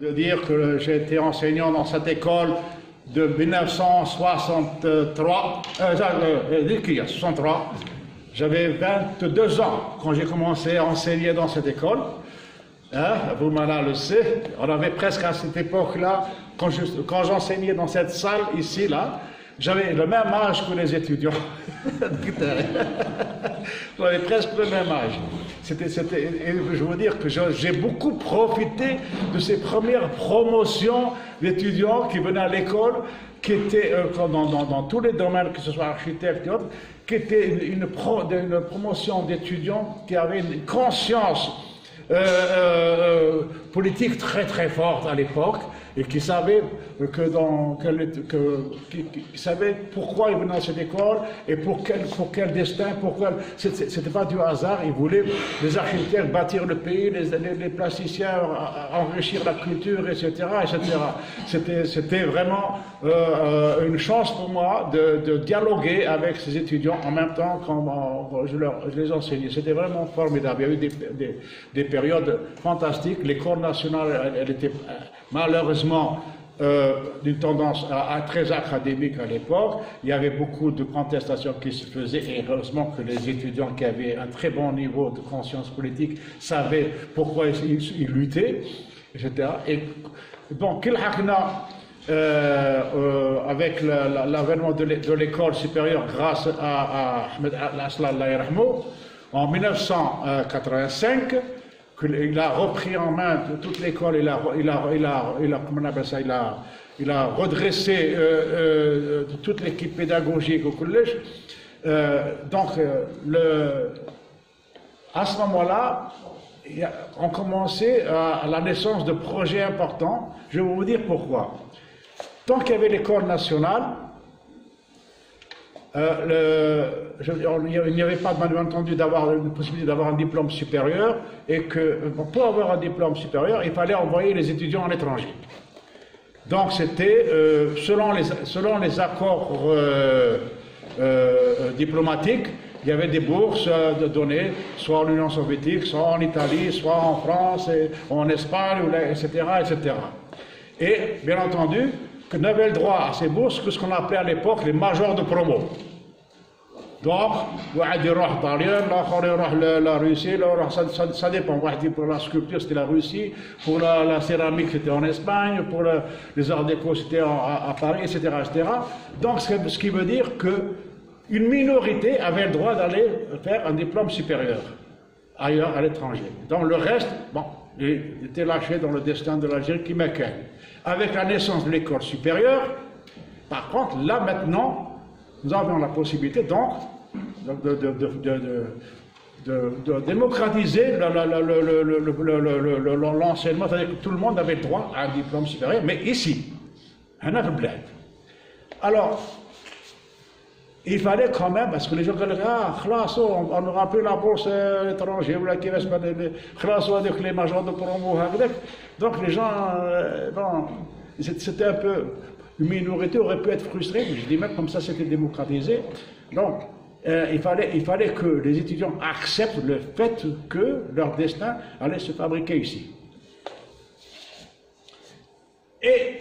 de dire que j'ai été enseignant dans cette école de 1963, euh, euh, 63. Euh, J'avais 22 ans quand j'ai commencé à enseigner dans cette école. Hein, vous m'en le sait. On avait presque à cette époque-là, quand j'enseignais dans cette salle ici, là, j'avais le même âge que les étudiants. J'avais presque le même âge. C'était, c'était, je veux dire que j'ai beaucoup profité de ces premières promotions d'étudiants qui venaient à l'école, qui étaient euh, dans, dans, dans, tous les domaines, que ce soit architecte et autres, qui étaient une, une, pro, une promotion d'étudiants qui avaient une conscience euh, euh, politique très très forte à l'époque et qui savait que dans que, qui, savait pourquoi il venait à cette école et pour quel pour quel destin pourquoi c'était pas du hasard. Il voulait les architectes bâtir le pays les, les, plasticiens enrichir la culture etc etc c'était vraiment euh, euh, une chance pour moi de, dialoguer avec ces étudiants en même temps quand je, leur, je les enseignais. C'était vraiment formidable. Il y a eu des, des périodes fantastiques. L'école nationale elle était malheureusement euh, d'une tendance très académique à l'époque. Il y avait beaucoup de contestations qui se faisaient et heureusement que les étudiants qui avaient un très bon niveau de conscience politique savaient pourquoi ils, luttaient, etc. Et bon, Kilhakna, euh, euh, avec l'avènement de l'école supérieure grâce à, à Ahmed Aslan en 1985, il a repris en main toute l'école, il a, il a, il a, il a, comment on appelle ça, il a, il a redressé euh, euh, toute l'équipe pédagogique au collège. Euh, donc, à ce moment-là, on commençait à, la naissance de projets importants. Je vais vous dire pourquoi. Tant qu'il y avait l'école nationale, euh, il n'y avait pas, bien entendu, d'avoir une possibilité d'avoir un diplôme supérieur, et que pour avoir un diplôme supérieur, il fallait envoyer les étudiants à l'étranger. Donc c'était euh, selon, les, selon les accords euh, diplomatiques, il y avait des bourses données, soit en Union soviétique, soit en Italie, soit en France, et, en Espagne, etc., etc. Et bien entendu, que n'avaient le droit à ces bourses que ce qu'on appelait à l'époque les majors de promo. Donc, la Russie, ça, dépend. Pour la sculpture, c'était la Russie, pour la, céramique, c'était en Espagne, pour les arts déco, c'était à, Paris, etc., etc. Donc, ce qui veut dire que une minorité avait le droit d'aller faire un diplôme supérieur ailleurs, à l'étranger. Donc, le reste, bon, il était lâché dans le destin de l'Algérie qui m'écœure avec la naissance de l'école supérieure, par contre, là maintenant, nous avons la possibilité donc de, démocratiser l'enseignement, c'est-à-dire que tout le monde avait droit à un diplôme supérieur, mais ici, un Alors, il fallait quand même, parce que les gens disaient, ah, on n'aura plus la bourse euh, étrangère, qui reste avec les majors de promo, donc les gens, euh, c'était un peu, une minorité aurait pu être frustrée, je dis même comme ça c'était démocratisé. Donc, euh, il, fallait, il fallait que les étudiants acceptent le fait que leur destin allait se fabriquer ici. Et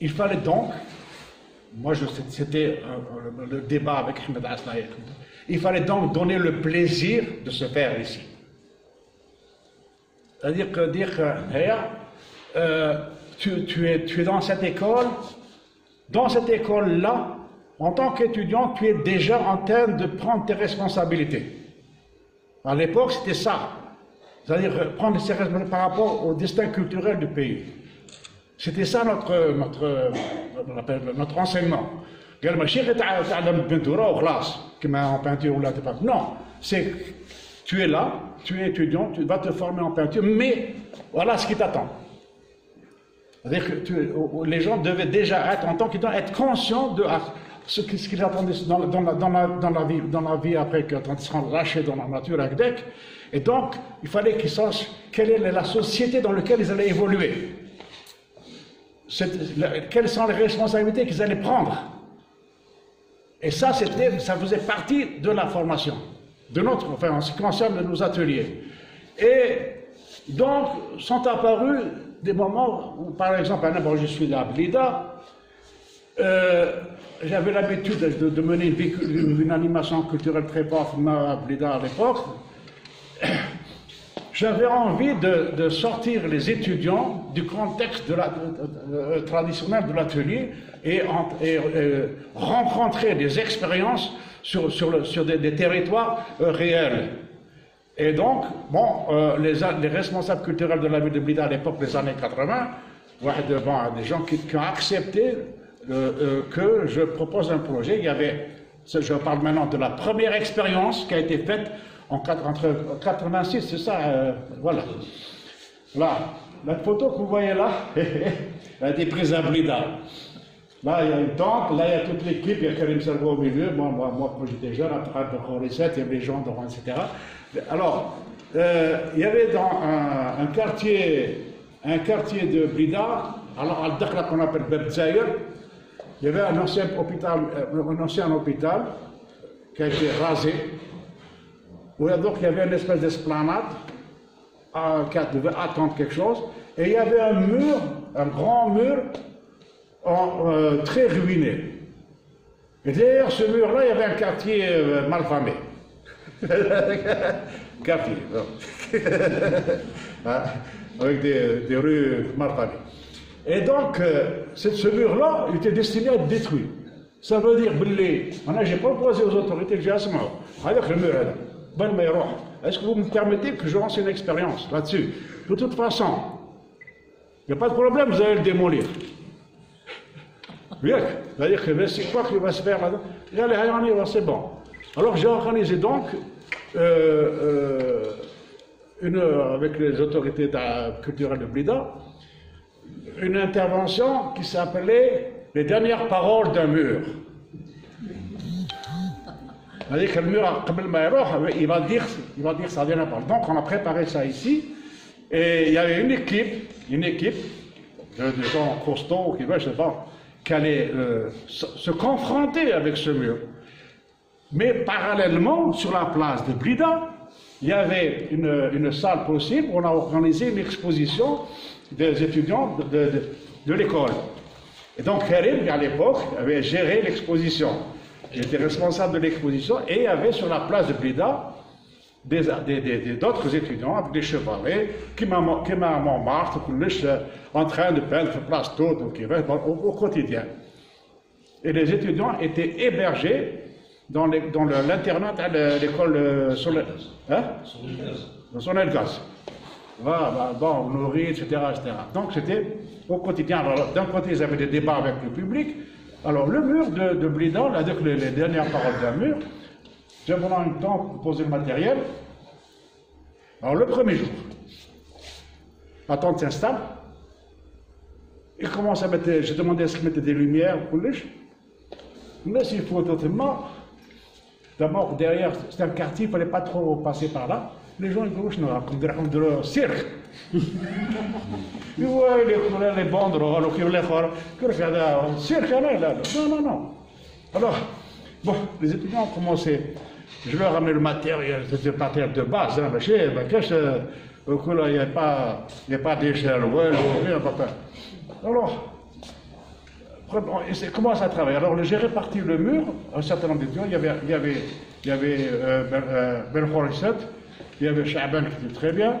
il fallait donc moi, c'était euh, le débat avec Ahmed. Il fallait donc donner le plaisir de se faire ici. C'est-à-dire que dire que, euh, tu, tu, es, tu es dans cette école, dans cette école-là, en tant qu'étudiant, tu es déjà en train de prendre tes responsabilités. À l'époque, c'était ça. C'est-à-dire prendre ses responsabilités par rapport au destin culturel du pays. C'était ça notre, notre, notre enseignement. قال ماشي غير تعلم البنتوره وخلاص كما en peinture ou là non c'est tu es là tu es étudiant tu vas te former en peinture mais voilà ce qui t'attend c'est-à-dire que tu, les gens devaient déjà être en tant qu'étudiants être conscients de ah, ce qu'ils attendaient dans, dans, la, dans, la, dans, la vie, dans la vie après quand ils seront lâchés dans la nature avec et donc il fallait qu'ils sachent quelle est la société dans laquelle ils allaient évoluer quelles sont les responsabilités qu'ils allaient prendre? Et ça, ça faisait partie de la formation, de notre, enfin, en ce qui concerne nos ateliers. Et donc, sont apparus des moments où, par exemple, à je suis à Blida, euh, j'avais l'habitude de, mener une, animation culturelle très forte à Blida à l'époque. J'avais envie de, sortir les étudiants du contexte la, euh, traditionnel de l'atelier et, euh, rencontrer des expériences sur, des, territoires réels. Et donc, bon, euh, les, les, responsables culturels de la ville de Blida à l'époque des années 80, bon, des gens qui, ont accepté euh, euh, que je propose un projet. Il y avait, je parle maintenant de la première expérience qui a été faite en, entre 86, c'est ça, voilà. Là, la photo que vous voyez là, elle a été prise à Blida. Là, il y a une tente, là, il y a toute l'équipe, il y a Karim Salvo au milieu, moi, moi, moi quand j'étais jeune, à travers les 7, il y avait les gens devant, etc. Alors, euh, il y avait dans un, quartier, un quartier de Blida, alors à Dakla qu'on appelle Bebzaïr, il y avait un ancien hôpital, euh, un ancien hôpital qui a été rasé, où donc il y avait une espèce d'esplanade qui devait attendre quelque chose, et il y avait un mur, un grand mur, euh, très ruiné. Et derrière ce mur-là, il y avait un quartier malfamé. quartier, hein, avec des, rues mal Et donc, euh, ce mur-là était destiné à être détruit. Ça veut dire, maintenant j'ai proposé aux autorités que j'ai avec le mur là, est-ce que vous me permettez que je lance une expérience là-dessus? De toute façon, il n'y a pas de problème, vous allez le démolir. C'est-à-dire que c'est quoi qu'il va se faire là-dedans? Allez, c'est bon. Alors j'ai organisé donc, euh, euh, avec les autorités culturelles de Blida, une intervention qui s'appelait Les dernières paroles d'un mur. C'est-à-dire que le mur, il va dire, il va dire dernière parole. Donc on a préparé ça ici, et il y avait une équipe, une équipe de, gens costauds qui, je sais pas, qui allait euh, se confronter avec ce mur. Mais parallèlement, sur la place de Brida, il y avait une, salle possible où on a organisé une exposition des étudiants de, l'école. Et donc Karim, à l'époque, avait géré l'exposition. Était responsable de l'exposition et il y avait sur la place de Brida d'autres étudiants avec des chevalets qui m'ont à Montmartre, en train de peindre place toute au, au quotidien. Et les étudiants étaient hébergés dans l'internat à l'école euh, sur le, hein? Dans son Elgas. Voilà, bon, nourri, etc., etc. Donc c'était au quotidien. Alors d'un côté, ils avaient des débats avec le public. Alors le mur de, de là, les, les, dernières paroles d'un mur, j'ai pendant un temps pour poser le matériel. Alors le premier jour, la tente s'installe. Il commence à mettre, j'ai demandé à ce qu'il mette des lumières, mais s'il faut totalement, D'abord, derrière, c'est un quartier, il ne fallait pas trop passer par là. Les gens, ils disent, comme de cirque. Ils voient les, les bandes, les cirque, là, Non, non, non. Alors, bon, les étudiants ont commencé. Je leur ai ramené le matériel, c'était le matériel de base, hein, mais qu'est-ce que, il n'y a pas, il n'y a pas d'échelle, ouais, rien, papa. Alors, comment ça travaille? Alors, j'ai réparti le mur, un certain nombre d'étudiants, il y avait, il y avait, il y avait euh, Ben, ben il y avait Shaban qui était très bien,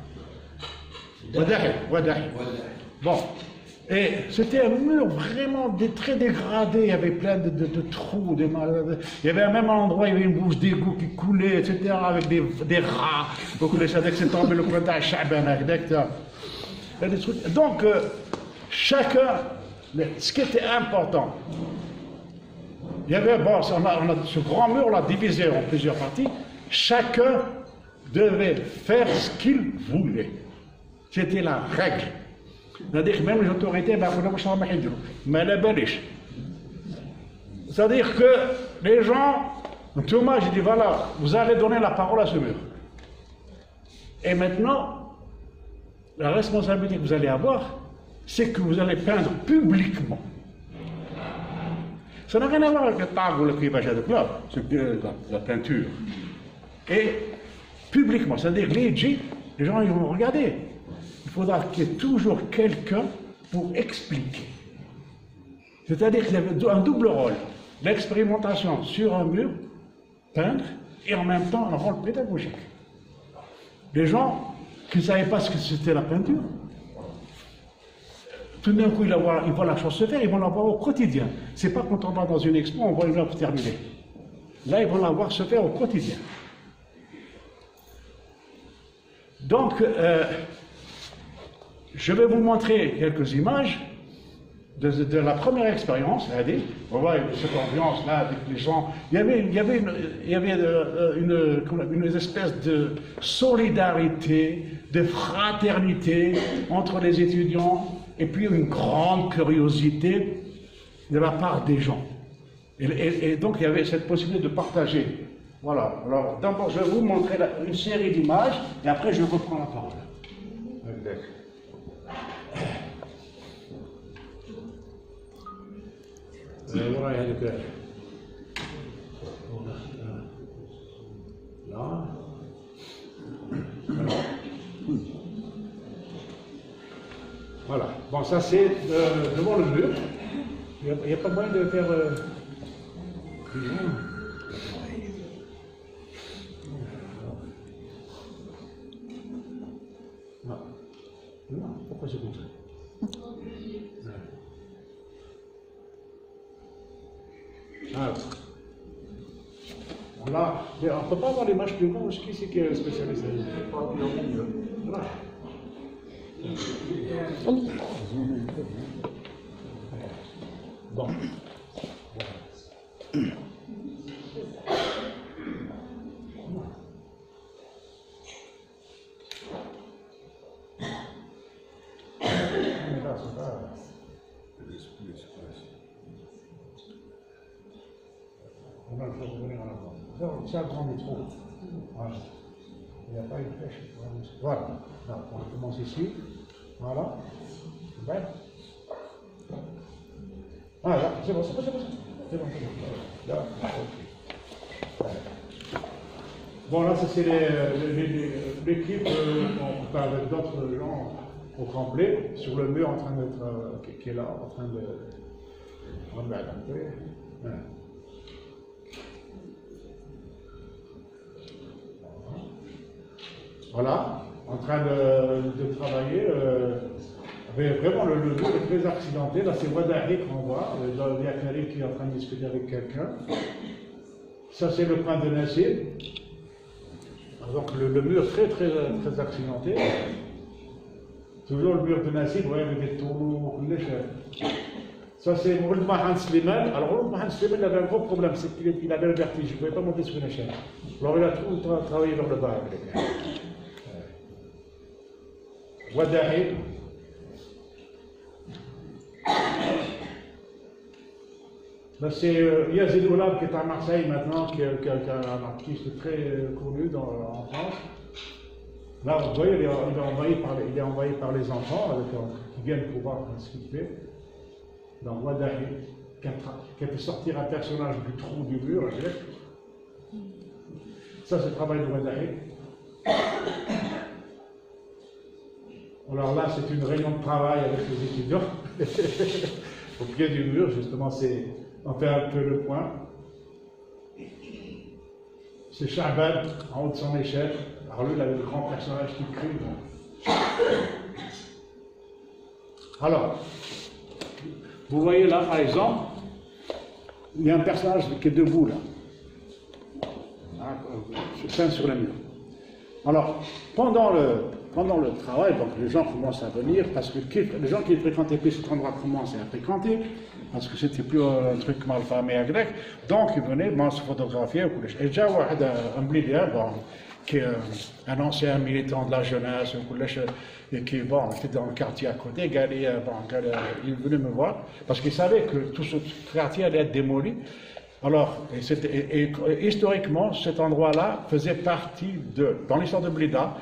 Bon. Et c'était un mur vraiment très dégradé, il y avait plein de, de, de trous, de, il y avait un même endroit, il y avait une bouche d'égout qui coulait, etc., avec des, des rats. Donc, les savez que c'est tombé le d'un chaban, Donc, euh, chacun, ce qui était important, il y avait, bon, on a, ce grand mur là divisé en plusieurs parties. Chacun devait faire ce qu'il voulait. C'était la règle. C'est-à-dire même les autorités, ben, mais la C'est-à-dire que les gens, Thomas, j'ai dit voilà, vous allez donner la parole à ce mur. Et maintenant, la responsabilité que vous allez avoir, c'est que vous allez peindre publiquement. Ça n'a rien à voir avec le tag ou le clivage de club, c'est la, peinture. Et publiquement, c'est-à-dire les gens ils vont regarder. Il faudra qu'il y ait toujours quelqu'un pour expliquer. C'est-à-dire qu'il y avait un double rôle. L'expérimentation sur un mur, peindre, et en même temps un rôle pédagogique. Les gens qui ne savaient pas ce que c'était la peinture, tout d'un coup, ils voient, la chose se faire, ils vont la voir au quotidien. C'est pas quand on va dans une expo, on voit une œuvre terminée. Là, ils vont la voir se faire au quotidien. Donc, euh, je vais vous montrer quelques images de, la première expérience. On voit cette ambiance-là avec les gens. Il y avait, une, espèce de solidarité, de fraternité entre les étudiants et puis une grande curiosité de la part des gens. Et, donc il y avait cette possibilité de partager. Voilà. Alors d'abord je vais vous montrer une série d'images et après je reprends la parole. Là. Voilà. Bon, ça c'est euh, devant le mur. Il n'y a, pas moyen de faire euh. Non. Non, pourquoi c'est comme ah. On ne peut pas avoir l'image plus grande, qui c'est qui est spécialiste Voilà. Bon. C'est un grand métro. Voilà. Il n'y a pas une flèche. Voilà. on commence ici. Voilà. Voilà. Voilà, c'est bon, c'est bon, c'est bon. C'est bon, c'est bon. Là, Bon, là, c'est l'équipe euh, avec d'autres gens au complet, sur le mur en train d'être, euh, qui est là, en train de. Voilà en train de, travailler. Euh, vraiment, le, le est très accidenté. Là, c'est Wadahi qu'on voit. Il y a qui est en train de discuter avec quelqu'un. Ça, c'est le point de Nassim. Donc, le, mur très, très, très accidenté. Toujours le mur de vous voyez, avec des tourneaux, ça, c'est Mourad Mahan Sliman. Alors, Mourad Mahan Sliman avait un gros problème, c'est qu'il avait le vertige, il ne pouvait pas monter sur une échelle. Alors, il a tout travaillé vers le bas avec les. Wadahi. Ben, c'est euh, Yazid Oulab qui est à Marseille maintenant, qui, est un artiste très euh, connu en France. Là, vous voyez, il est, envoyé, par les, enfants avec, qui viennent pour voir ce qu'il fait. Dans Wadahi, qui a, fait sortir un personnage du trou du mur. Ça, c'est le travail de Wadahi. Alors là, c'est une réunion de travail avec les étudiants. Au pied du mur, justement, c'est, on fait un peu le point. C'est Chaban, en haut de son échelle. Alors lui, il le grand personnage qui crie. Alors, vous voyez là, par exemple, il y a un personnage qui est debout là. Peint sur le mur. Alors, pendant le, pendant le travail, donc les gens commencent à venir, parce que les gens qui fréquentaient plus cet endroit commencent à fréquenter, parce que c'était plus un truc mal famé à grec, donc ils venaient, bon, se photographier, et déjà, un milliard, bon, qui est un ancien militant de la jeunesse, et qui bon, était dans le quartier à côté, il venait me voir, parce qu'il savait que tout ce quartier allait être démoli. Alors, historiquement, cet endroit-là faisait partie de, dans l'histoire de Blida,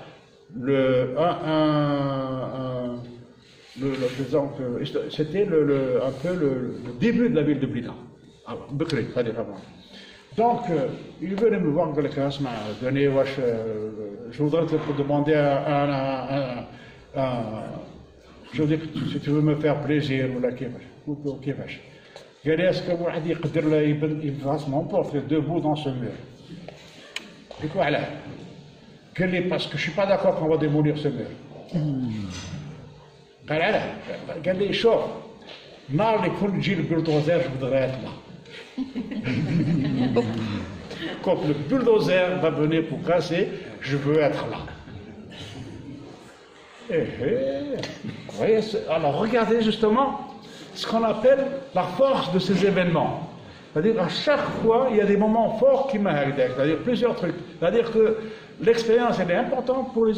le, un, c'était le, un peu le, début de la ville de Blida. Ah, Donc, euh, il venait me voir, euh, je voudrais te demander un, je veux dire, si tu veux me faire plaisir, ou là, كيفاش قال لي اسكو واحد يقدر يبغاس مون بورتري debout dans ce mur قلت له علاه قال لي باسكو je suis pas d'accord qu'on va démolir ce mur قال علاه قال لي شوف نهار اللي يكون تجي البلدوزير في دغرياتنا Quand le bulldozer va venir pour casser, je veux être là. Eh, eh. alors regardez justement ce qu'on appelle la force de ces événements. C'est-à-dire à chaque fois, il y a des moments forts qui m'arrivent, c'est-à-dire plusieurs trucs. C'est-à-dire que l'expérience, est importante pour les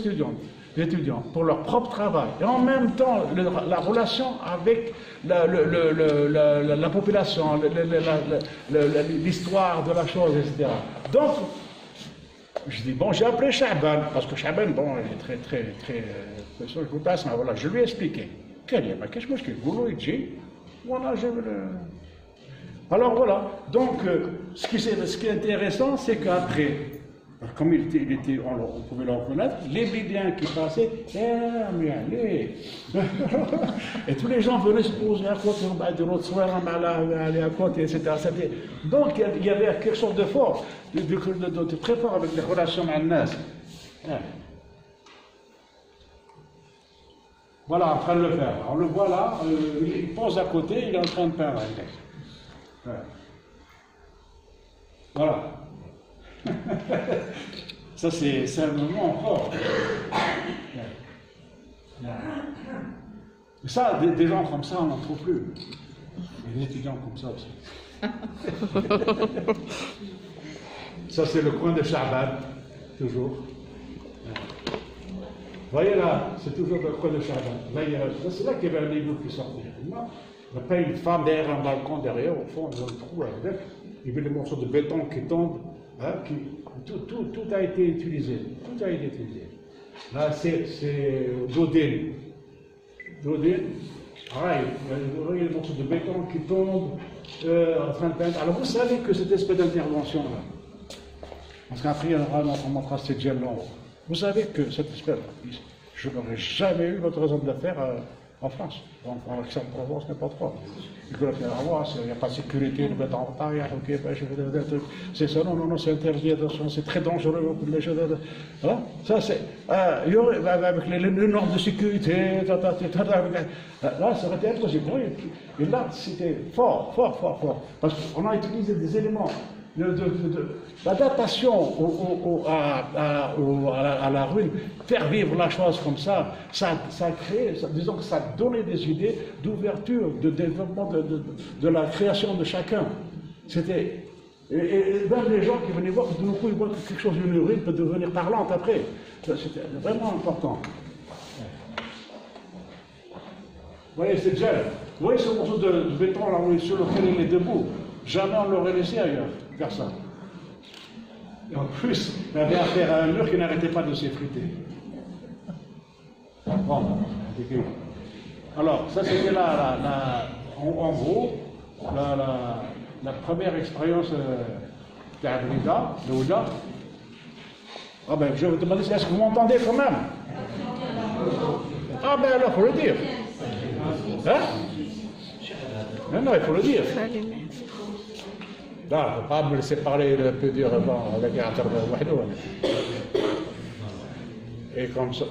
étudiants, pour leur propre travail. Et en même temps, la relation avec la, la population, l'histoire de la chose, etc. Donc, je dis, bon, j'ai appelé Chaban, parce que Chaban, bon, il est très, très, très, euh, je vous passe, mais voilà, je lui ai expliqué. Qu'est-ce que je il voilà, je Alors voilà, donc, euh, ce, qui, ce qui est intéressant, c'est qu'après, comme il était, on, pouvait le reconnaître, les Bibliens qui passaient, eh, mais allez Et tous les gens venaient se poser à côté de l'autre soir, aller à côté, etc. Donc il y avait quelque chose de fort, de, de, de, très fort avec les relations avec Nas. Voilà, en train de le faire. On le voit là, euh, il pose à côté, il est en train de peindre. Voilà. Ça, c'est un moment fort. Ça, des, gens comme ça, on n'en trouve plus. Et des étudiants comme ça aussi. ça, c'est le coin de Charban, toujours. Voyez là, c'est toujours le coin de Charban. C'est là qu'il y avait un égout qui sortait. Il n'y a pas une femme derrière un balcon, derrière, au fond, dans le trou avec. Il y avait des morceaux de béton qui tombent. Hein, tout, a été utilisé. Tout a été utilisé. Là, c'est Dodin. Dodin. Ah, il y a des morceaux de béton qui tombent euh, en train de peindre. Alors, vous savez que cette espèce d'intervention-là, parce qu'après, on montrera ces gels-là. Vous savez que cette espèce, je n'aurais jamais eu votre raison de faire. Euh, en France. Donc en Aix-en-Provence, n'importe quoi. Il n'y a pas de sécurité, de mettre en taille, ok, c'est ça, non, non, non, c'est interdit, attention, c'est très dangereux. Hein? Ça, c'est. Euh, avec les, les, normes de sécurité, là, ça aurait été impossible. Et là, c'était fort, fort, fort, fort. Parce qu'on a utilisé des éléments l'adaptation à, la, ruine, faire vivre la chose comme ça, ça, ça crée, disons que ça donnait des idées d'ouverture, de développement de, la création de chacun. C'était. Et, même les gens qui venaient voir, de coup, ils voient que quelque chose d'une ruine peut devenir parlante après. C'était vraiment important. Vous voyez, c'est gel. Vous voyez ce morceau de béton là, sur lequel il est debout? Jamais on l'aurait laissé ailleurs personne. Et en plus, il avait affaire à un mur qui n'arrêtait pas de s'effriter. Bon, alors, ça c'était la, la, en, gros la, la, première expérience euh, de Ouda. Ah ben, je vais vous demander, est-ce que vous m'entendez quand même? Ah ben alors, il faut le dire. Hein? Non, non, il faut le dire. Pas me laisser parler un peu durement avec un intervenant. Et comme ça.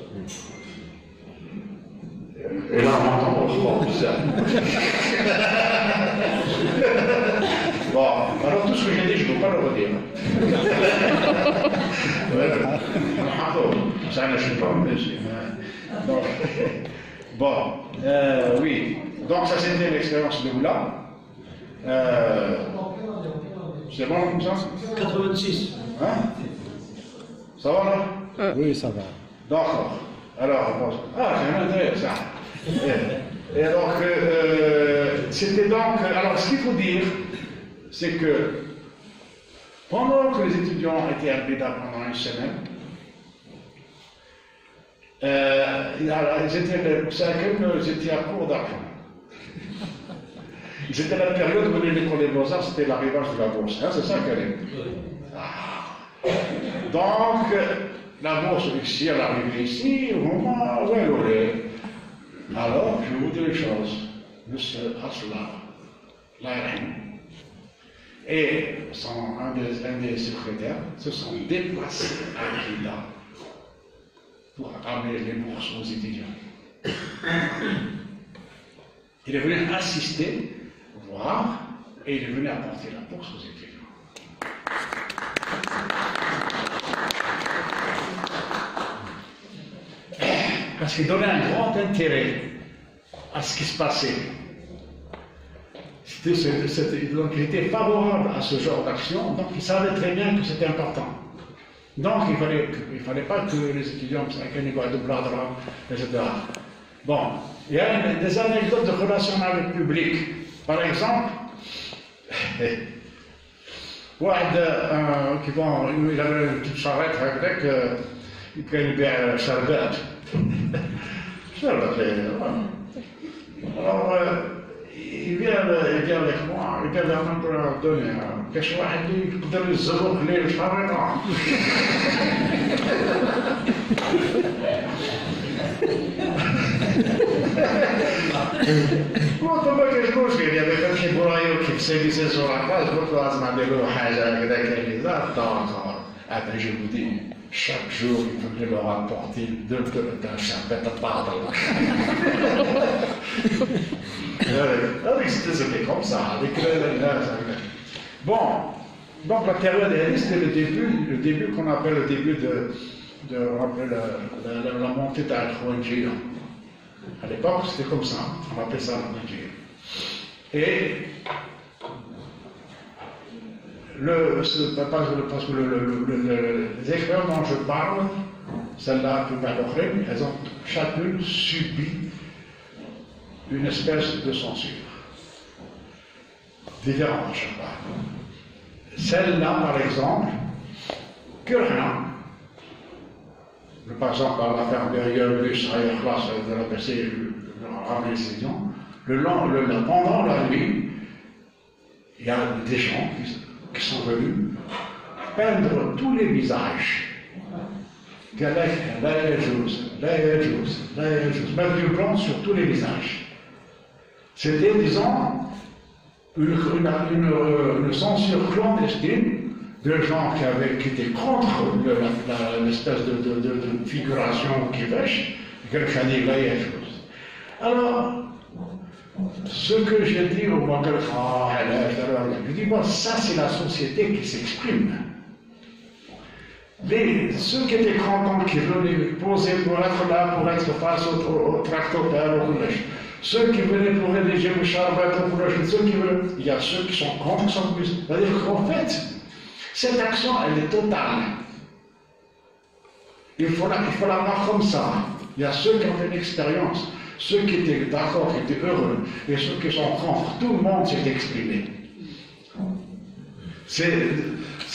Et là, on entend bon, ça. bon, alors tout ce que j'ai dit, je ne peux pas le redire. ça ne suis pas Bon, euh, oui. Donc ça c'était l'expérience de Oula. Euh, c'est bon comme ça 86. Hein? Ça va là Oui, ça va. D'accord. Alors, bon, ah, c'est intéressant. Et, et donc, euh, euh, c'était donc. Alors, ce qu'il faut dire, c'est que pendant que les étudiants étaient à Béda pendant une semaine, euh, ils étaient, qu'ils étaient à court d'argent. C'était la période où l'école des beaux-arts, c'était l'arrivage de la bourse. Hein, c'est ça qu'elle est. Ah. Donc, la bourse ici, elle arrive ici, au moment où elle. Alors, je vous dis les choses. Monsieur Asla, et son, un, des, un des secrétaires se sont déplacés à Rida pour amener les bourses aux étudiants. Il est venu assister, et il est venu apporter la bourse aux étudiants. Parce qu'il donnait un grand intérêt à ce qui se passait. donc il était favorable à ce genre d'action, donc il savait très bien que c'était important. Donc il ne fallait, il fallait pas que les étudiants, de bladra, etc. Bon, il y a des anecdotes de relations avec le public. Par exemple, واحد كي بون إلى كنت شريت هكذاك كان يبيع شربات شربات يبيع يبيع لك يبيع لك نمبر الدنيا كاش واحد يقدر يزلق ليه الشريطه Mondtam Bakás Mosgérjébe, hogy après je vous dis, chaque jour, il faut leur deux à c'était comme ça, Bon, donc la période réaliste, c'est le début, le début qu'on appelle le début de, la, montée de la à l'époque, c'était comme ça, on appelait ça Nigeria. Et le, parce que les expériences dont je parle, celles-là, elles ont chacune subi une espèce de censure. Différente à chaque fois. Celle-là, par exemple, Kurhan, par exemple, à l'affaire Berger, plus classe de la PC, ramener le, long, pendant la nuit, il y a des gens qui, sont venus peindre tous les visages. Il y mettre du blanc sur tous les visages. C'était, disons, une, une, une, censure clandestine de gens qui, avaient, qui étaient contre l'espèce de, de, de, de, figuration qui vêche, quelqu'un dit là, il y a chose. Alors, ce que j'ai dit au Magal je dis, moi, ça c'est la société qui s'exprime. Les, ceux qui étaient contents, qui venaient poser pour être là, pour être face au, au, tractopelle, au collège, ceux qui venaient pour rédiger le charbon, ceux qui veulent, il y a ceux qui sont contre, qui sont plus. C'est-à-dire qu'en fait, cette action, elle est totale. Il faut, la, il faut la voir comme ça. Il y a ceux qui ont fait l'expérience, ceux qui étaient d'accord, qui étaient heureux, et ceux qui sont contre. Tout le monde s'est exprimé. C'est,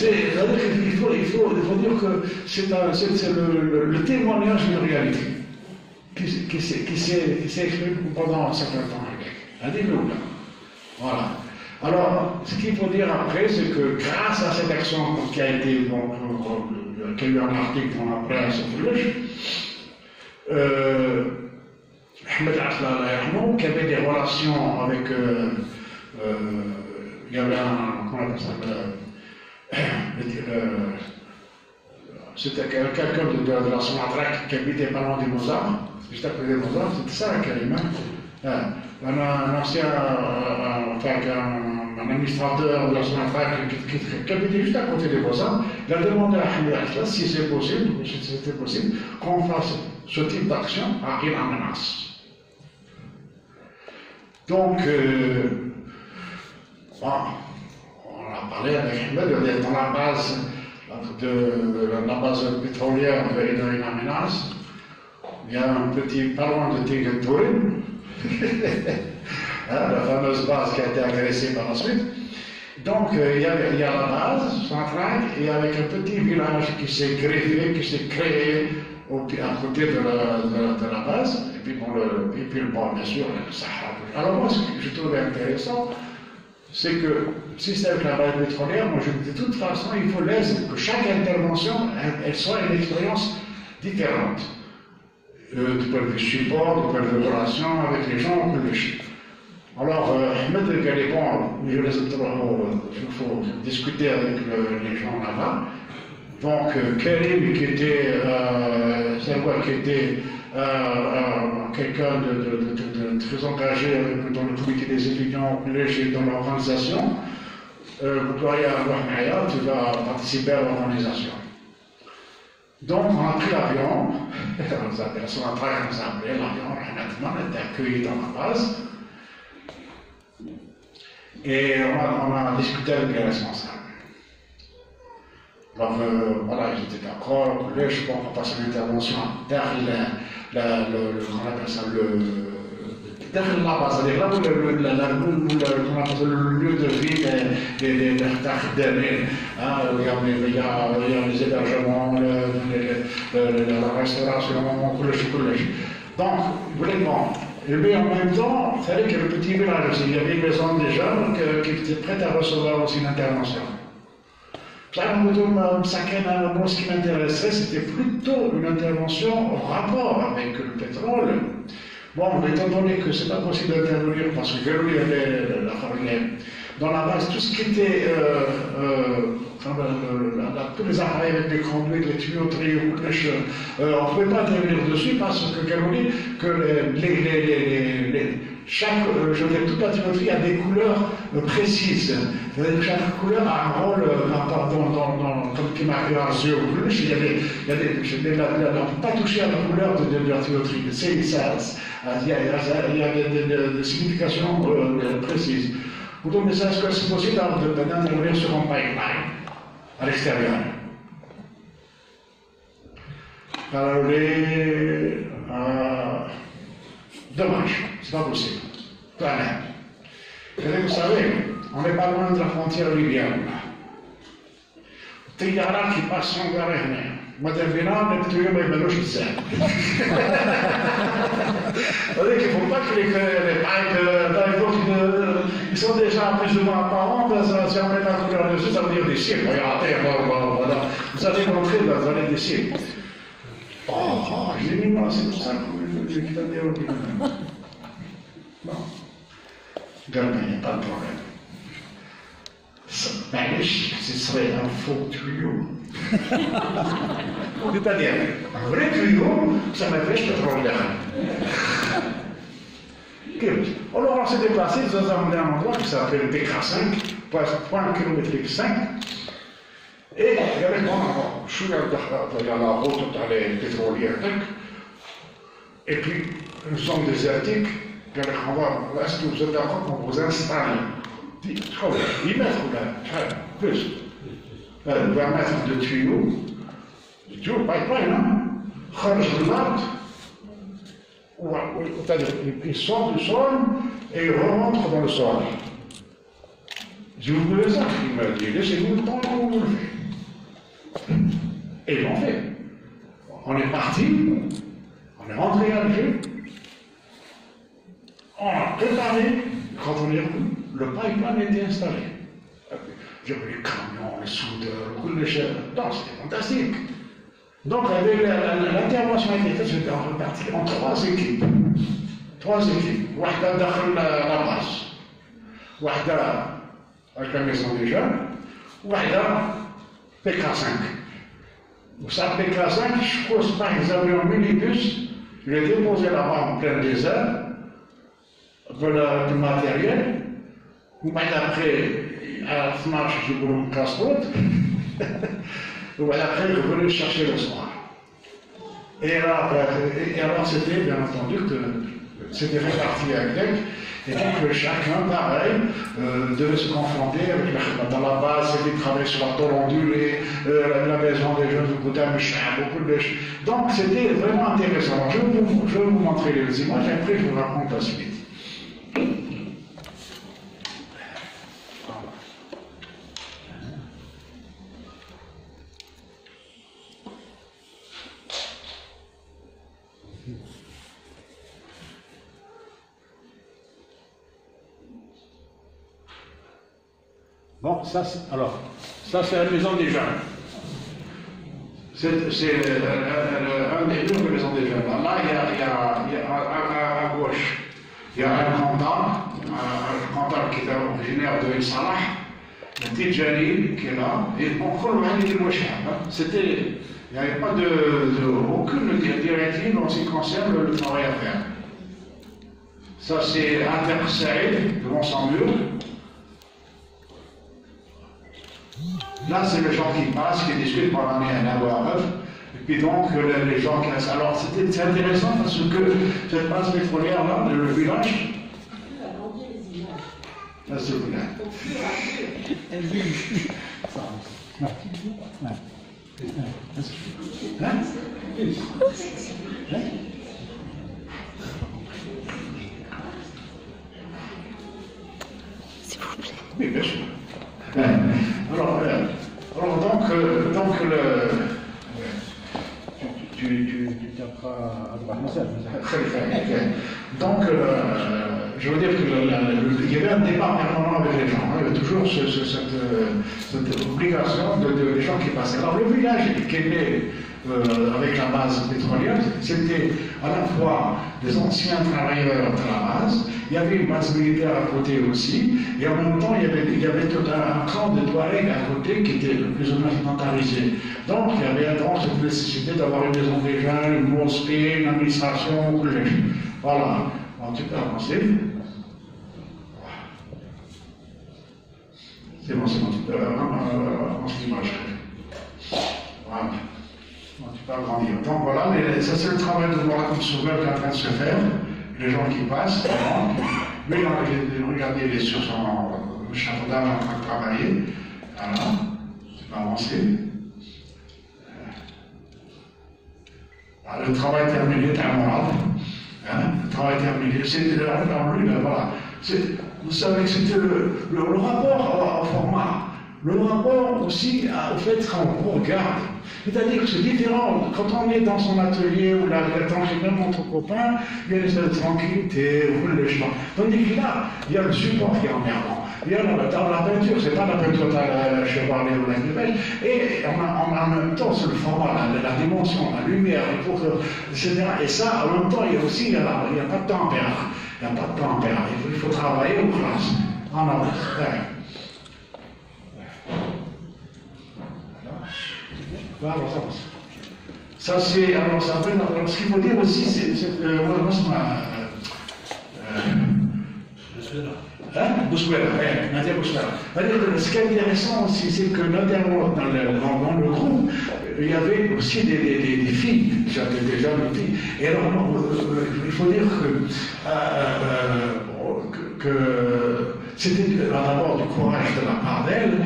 il, faut, il, faut, il faut dire que c'est, le, le, témoignage d'une réalité qui, qui, s'est exprimé pendant un certain temps. Alléluia. Voilà. Alors, ce qu'il faut dire après, c'est que grâce à cette action qui a été, bon, qui a eu un article dans la presse euh, Ahmed qui avait des relations avec. Euh, euh, il y avait un. Comment on appelle ça euh, C'était quelqu'un de, de, de, la Sumatra qui habitait pas loin des Mozart, juste côté des Mozart, c'était ça la Kalima. Un, un, ancien, enfin, un, un, administrateur de la Sumatra qui, qui, qui, habitait juste à côté des Mozart, il a demandé à Aslan si c'est possible, si c'était possible, qu'on fasse ce type d'action à Iran Menace. Donc, euh, on a parlé avec Ahmed, dans la base, de la base pétrolière de Amenas. Il y a un petit, loin de Tigre-Tourin, hein, la fameuse base qui a été agressée par la suite. Donc, euh, il, y a, la base centrale et avec un petit village qui s'est greffé, qui s'est créé à côté de la, base, et puis, bon, le, et bien sûr, le Sahara. Alors moi, ce que je trouvais intéressant, c'est que si c'est avec la base pétrolière, moi je dis de toute façon, il faut laisser que chaque intervention, elle soit une expérience différente. Euh, du point de vue support, du point de vue relation avec les gens, que les alors, euh, Ahmed El Galibon, il faut discuter avec le, les gens là-bas. Donc, euh, Karim, qui était, euh, qui était euh, euh, quelqu'un de, très engagé dans le comité des étudiants au collège et dans l'organisation, euh, Gloria Wahmaya, tu vas participer à l'organisation. Donc, on a pris l'avion, on a comme ça, l'avion, on était accueilli dans la base. Et on a, discuté avec les responsables. Euh, voilà, ils étaient d'accord, le je derrière le, le, le, on le, derrière la base, c'est-à-dire là où le, la, la, le, le lieu de vie des, des, les hébergements, le, la restauration, le collège. Donc, vraiment, mais en même temps, il fallait ait le petit village aussi. Il y avait une maison des jeunes qui étaient prêtes à recevoir aussi une intervention. Ce qui m'intéressait, c'était plutôt une intervention en rapport avec le pétrole. Bon, étant donné que ce n'est pas possible d'intervenir parce que Verrouille avait dans la base tout ce qui était euh, euh, tous les appareils avec des conduites, les tuyauteries, euh, on ne pouvait pas intervenir dessus parce que Caroline, que les, les, les, chaque, euh, je toute la tuyauterie a des couleurs euh, précises. Chaque couleur a un rôle euh, dans, dans, dans, comme qui marque un yeux il y a des, il y a des, je ne peux pas toucher à la couleur de, la tuyauterie. C'est, ça, il y a, il y a des, significations euh, précises. Donc, est-ce que c'est possible d'intervenir sur un pipeline? à l'extérieur Alors, les, euh, dommage, c'est pas possible. Quand même. vous savez, on n'est pas loin de la frontière libyenne. Tiyara qui passe sans arrêt. مترجمين بتقولوا ما يبانوش ازاي. ولكن il ne faut pas ils sont déjà plus ou moins apparentes, si on met un truc dessus, ça veut dire des chiffres. Regardez, hein, voilà, voilà, Vous allez montrer dans la des chiffres. Oh, oh j'ai mis moi, c'est pour ça que je quitte la Bon. Demain, il n'y a pas de problème. Ce serait un faux tuyau. C'est-à-dire, un vrai tuyau, ça m'empêche de prendre Alors on s'est déplacé dans un, endroit qui s'appelle DK5, point kilométrique 5. Et il y avait bon, je suis il y a la route dans les pétrolières, et puis une zone désertique, est-ce que vous êtes d'accord qu'on vous installe il met plus. 20 mètres de tuyau, de tuyau pipeline, hein, خرج بالارض c'est-à-dire il sort du sol et il rentre dans le sol. Je vous ça, il m'a dit, laissez-nous le temps où vous le faites. Et ils l'ont fait. On est parti, on est rentré à Alger, on a préparé, quand on est revenu, le pipeline était installé. J'avais les camions, les soudeurs, le les chefs. Non, c'était fantastique. Donc, avec l'intervention était j'étais reparti en trois équipes. Trois équipes. Wahda dans la base. Wahda avec la maison des jeunes. Wahda PK5. Vous savez, PK5, je pose par exemple un minibus, je l'ai déposé là-bas en plein désert, de du matériel. Vous après, à 12 je vous casse-route. après, il voulait chercher le soir. Et, alors, et alors c'était bien entendu que c'était réparti à Grec, et donc chacun, pareil, euh, devait se confronter avec le dans la base, celui qui travaillait sur la tôle ondulée, euh, la maison des jeunes du Koutam, beaucoup de choses. Donc c'était vraiment intéressant. Je vais vous, vous montrer les images, et après je vous raconte la suite. Bon, ça, alors, ça c'est la maison des jeunes. C'est un des deux maisons des jeunes. Là, il y a, il y a, il y a à, gauche, il y a un canton, un canton qui est originaire de Salah, le petit Jalil qui est là, et on colle le C'était, il n'y avait pas de, de, aucune directive en ce qui concerne le travail à faire. Ça, c'est Inter Saïd, devant son mur. Là, c'est les gens qui passent, qui discutent pendant un avoir et puis donc les gens qui restent. Alors c'était intéressant parce que cette base pétrolière là, le village. Là, c'est vous Hein? S'il vous plaît. Oui, bien sûr. Alors, euh, alors donc, euh, donc le. Tu, tu, tu, tu à droite, Donc, euh, je veux dire qu'il y avait un débat permanent avec les gens. Hein. il y avait toujours ce, cette, obligation de, de, des gens qui passaient. Alors, le village qui est né euh, avec la base pétrolière, c'était à la fois des anciens travailleurs de la base, il y avait une base militaire à côté aussi, et en même temps, il y avait, tout un, camp de Touareg à côté qui était plus ou moins sédentarisé. Donc, il y avait donc cette nécessité d'avoir une maison jeunes, une mosquée, une administration. Voilà. Bon, tu peux avancer. C'est bon, c'est bon, tu peux avancer l'image. Tu peux agrandir. Donc voilà, ça c'est le travail de voir comme sauveur qui est en train de se faire. Les gens qui passent, lui regardez, il est sur son chapeau d'âme en train de travailler. Voilà, tu peux avancer. le travail terminé, c'est un moral. Hein, le travail terminé, c'est dans lui, voilà. Vous savez que c'était le, le, rapport au format. Le rapport aussi au fait qu'on regarde. C'est-à-dire que c'est différent. Quand on est dans son atelier ou là, chez même entre copains, il y a une tranquillité, ou le champ. Tandis que là, il y a le support qui est emmerdant. Il y a dans la peinture, c'est pas la peinture de la chevalet ou la gripelle, et en, même temps, c'est le format, la, dimension, la lumière, etc. Et ça, en même temps, il y a aussi, il n'y a, pas de temps à perdre. Il n'y a pas de temps à perdre. Il faut, travailler aux classes. En. Voilà, ça, ça c'est. Alors, ça fait, alors, ce qu'il faut dire aussi, c'est. Euh, moi, moi, euh, Hein? Boussouela, Nadia Boussouela. Ce qui est intéressant aussi, c'est que notamment dans le, dans, dans le groupe, il y avait aussi des, des, des, des filles, j'avais déjà des filles. Et alors, euh, il faut dire que, euh, euh, que, que c'était d'abord du courage de la part d'elle,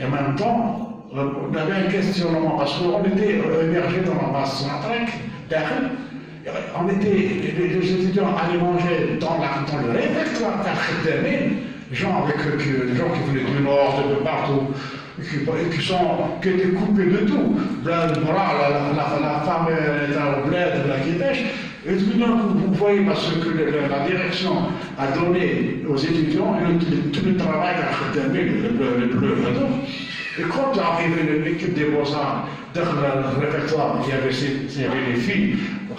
et en même temps, on avait un questionnement parce qu'on était émergé dans la base Saint-Trek, on était, les, étudiants allaient manger dans, la, dans le réfectoire les gens avec des gens qui venaient du nord, de partout, qui, sont, qui étaient coupés de tout. La, la, la, femme était au bled, la qui. Et tout d'un coup, vous voyez, parce que la direction a donné aux étudiants tout le travail à le, le, le, le, et quand arrivé l'équipe des Beaux-Arts dans le répertoire, il y avait, il y avait les filles, on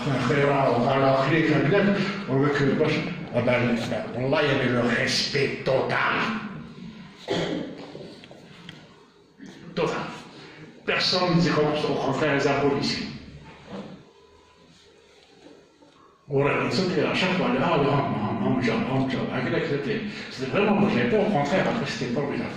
ah ben, là, il y avait le respect total. Total. Personne ne dit au contraire les applaudissements. Voilà, c'était à chaque fois, là, là, non, non, c'était vraiment, moi, pas au contraire, après, c'était pas bizarre.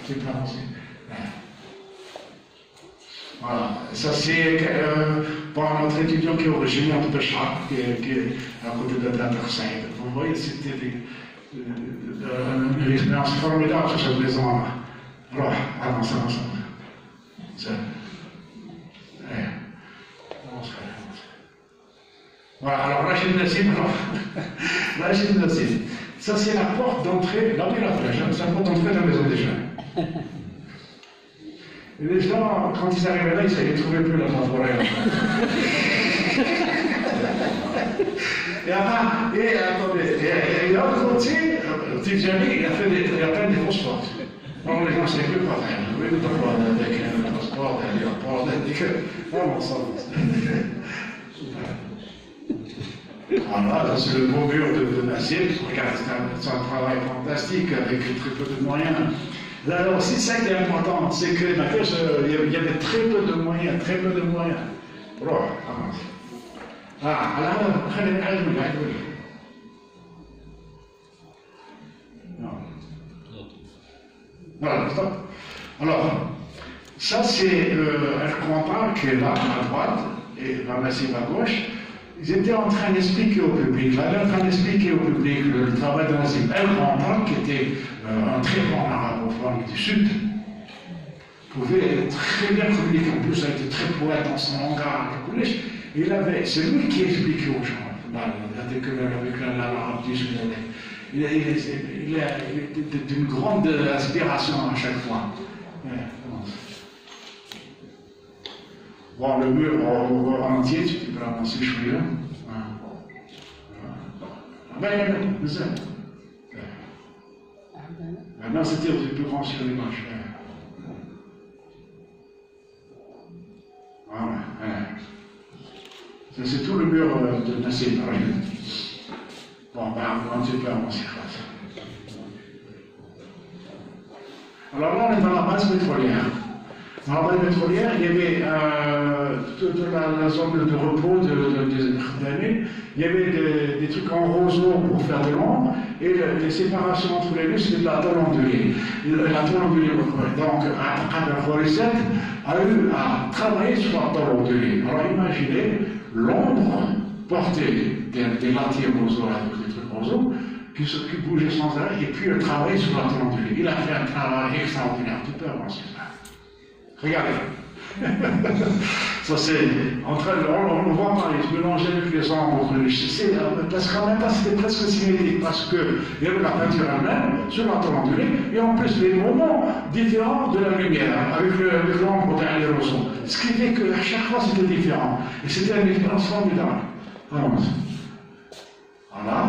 Voilà. Ça, c'est euh, par notre étudiant qui est originaire de Péchra, qui, qui est à côté de Sainte. Vous voyez, c'était des. une expérience formidable sur cette maison-là. Alors, avance, avance, avance. Voilà, alors la gymnastique, alors, la gymnastique, ça c'est la porte d'entrée, là la flèche, hein, c'est la porte d'entrée de la maison des gens. Et les gens, quand ils arrivaient là, ils ne trouvaient plus la forêt. et, enfin, et attendez, et, et, l'autre côté, le petit Jamie, il a fait des, il a plein de fausses portes. Alors les gens ne savaient plus quoi faire. Oui, mais pourquoi avec un passeport, un aéroport, des que. Vraiment, ça. Voilà, c'est le beau mur de, de Nassif. Regarde, c'est un, un, travail fantastique avec très peu de moyens. Alors aussi, ça qui est important, c'est que dans euh, il y avait très peu de moyens, très peu de moyens. Ah, alors. Voilà. Alors, ça c'est euh, un compare qui est là, à droite, et dans la cime à gauche. Ils étaient en train d'expliquer au public, ils étaient en train d'expliquer au public le, travail de la cime. Un qui était un très bon arabophone du Sud, pouvait très bien communiquer. En plus, il était très poète dans son langage. Il avait, c'est lui qui expliquait aux gens, avec, avec l'arabe du Sud. Il, est d'une grande inspiration à chaque fois. Bon, le mur en, en entier, tu peux avancer chouïa. Ben, c'est Maintenant, c'était peu grand sur l'image. Voilà. Ça, c'est tout le mur de Nassim. Bon, ben, un petit peu avancer. Alors là, on est dans la base pétrolière. Dans la base pétrolière, il y avait euh, toute la, zone de repos de, de, des Khdani, il y avait des, des, trucs en roseau pour faire de l'ombre, et le, les séparations entre les deux, c'était de la ondulée. La ondulée, donc, Abdelkader Khorizet a eu à travailler sur la ondulée. Alors imaginez l'ombre portée des, des latiers roseaux avec des trucs roseaux, qui, qui bougeait sans arrêt, et puis il travaillait sur la ondulée. Il a fait un travail extraordinaire. Peux avancer ça. Regardez. ça c'est en train de, on, on voit pas, ils se mélangeaient avec les ombres, parce qu'en même temps c'était presque symétrique, parce qu'il y avait la peinture elle-même sur la tôle ondulée, et en plus les moments différents de la lumière, avec l'ombre derrière les roseaux. Ce qui fait que à chaque fois c'était différent. Et c'était une expérience formidable. Voilà. Voilà.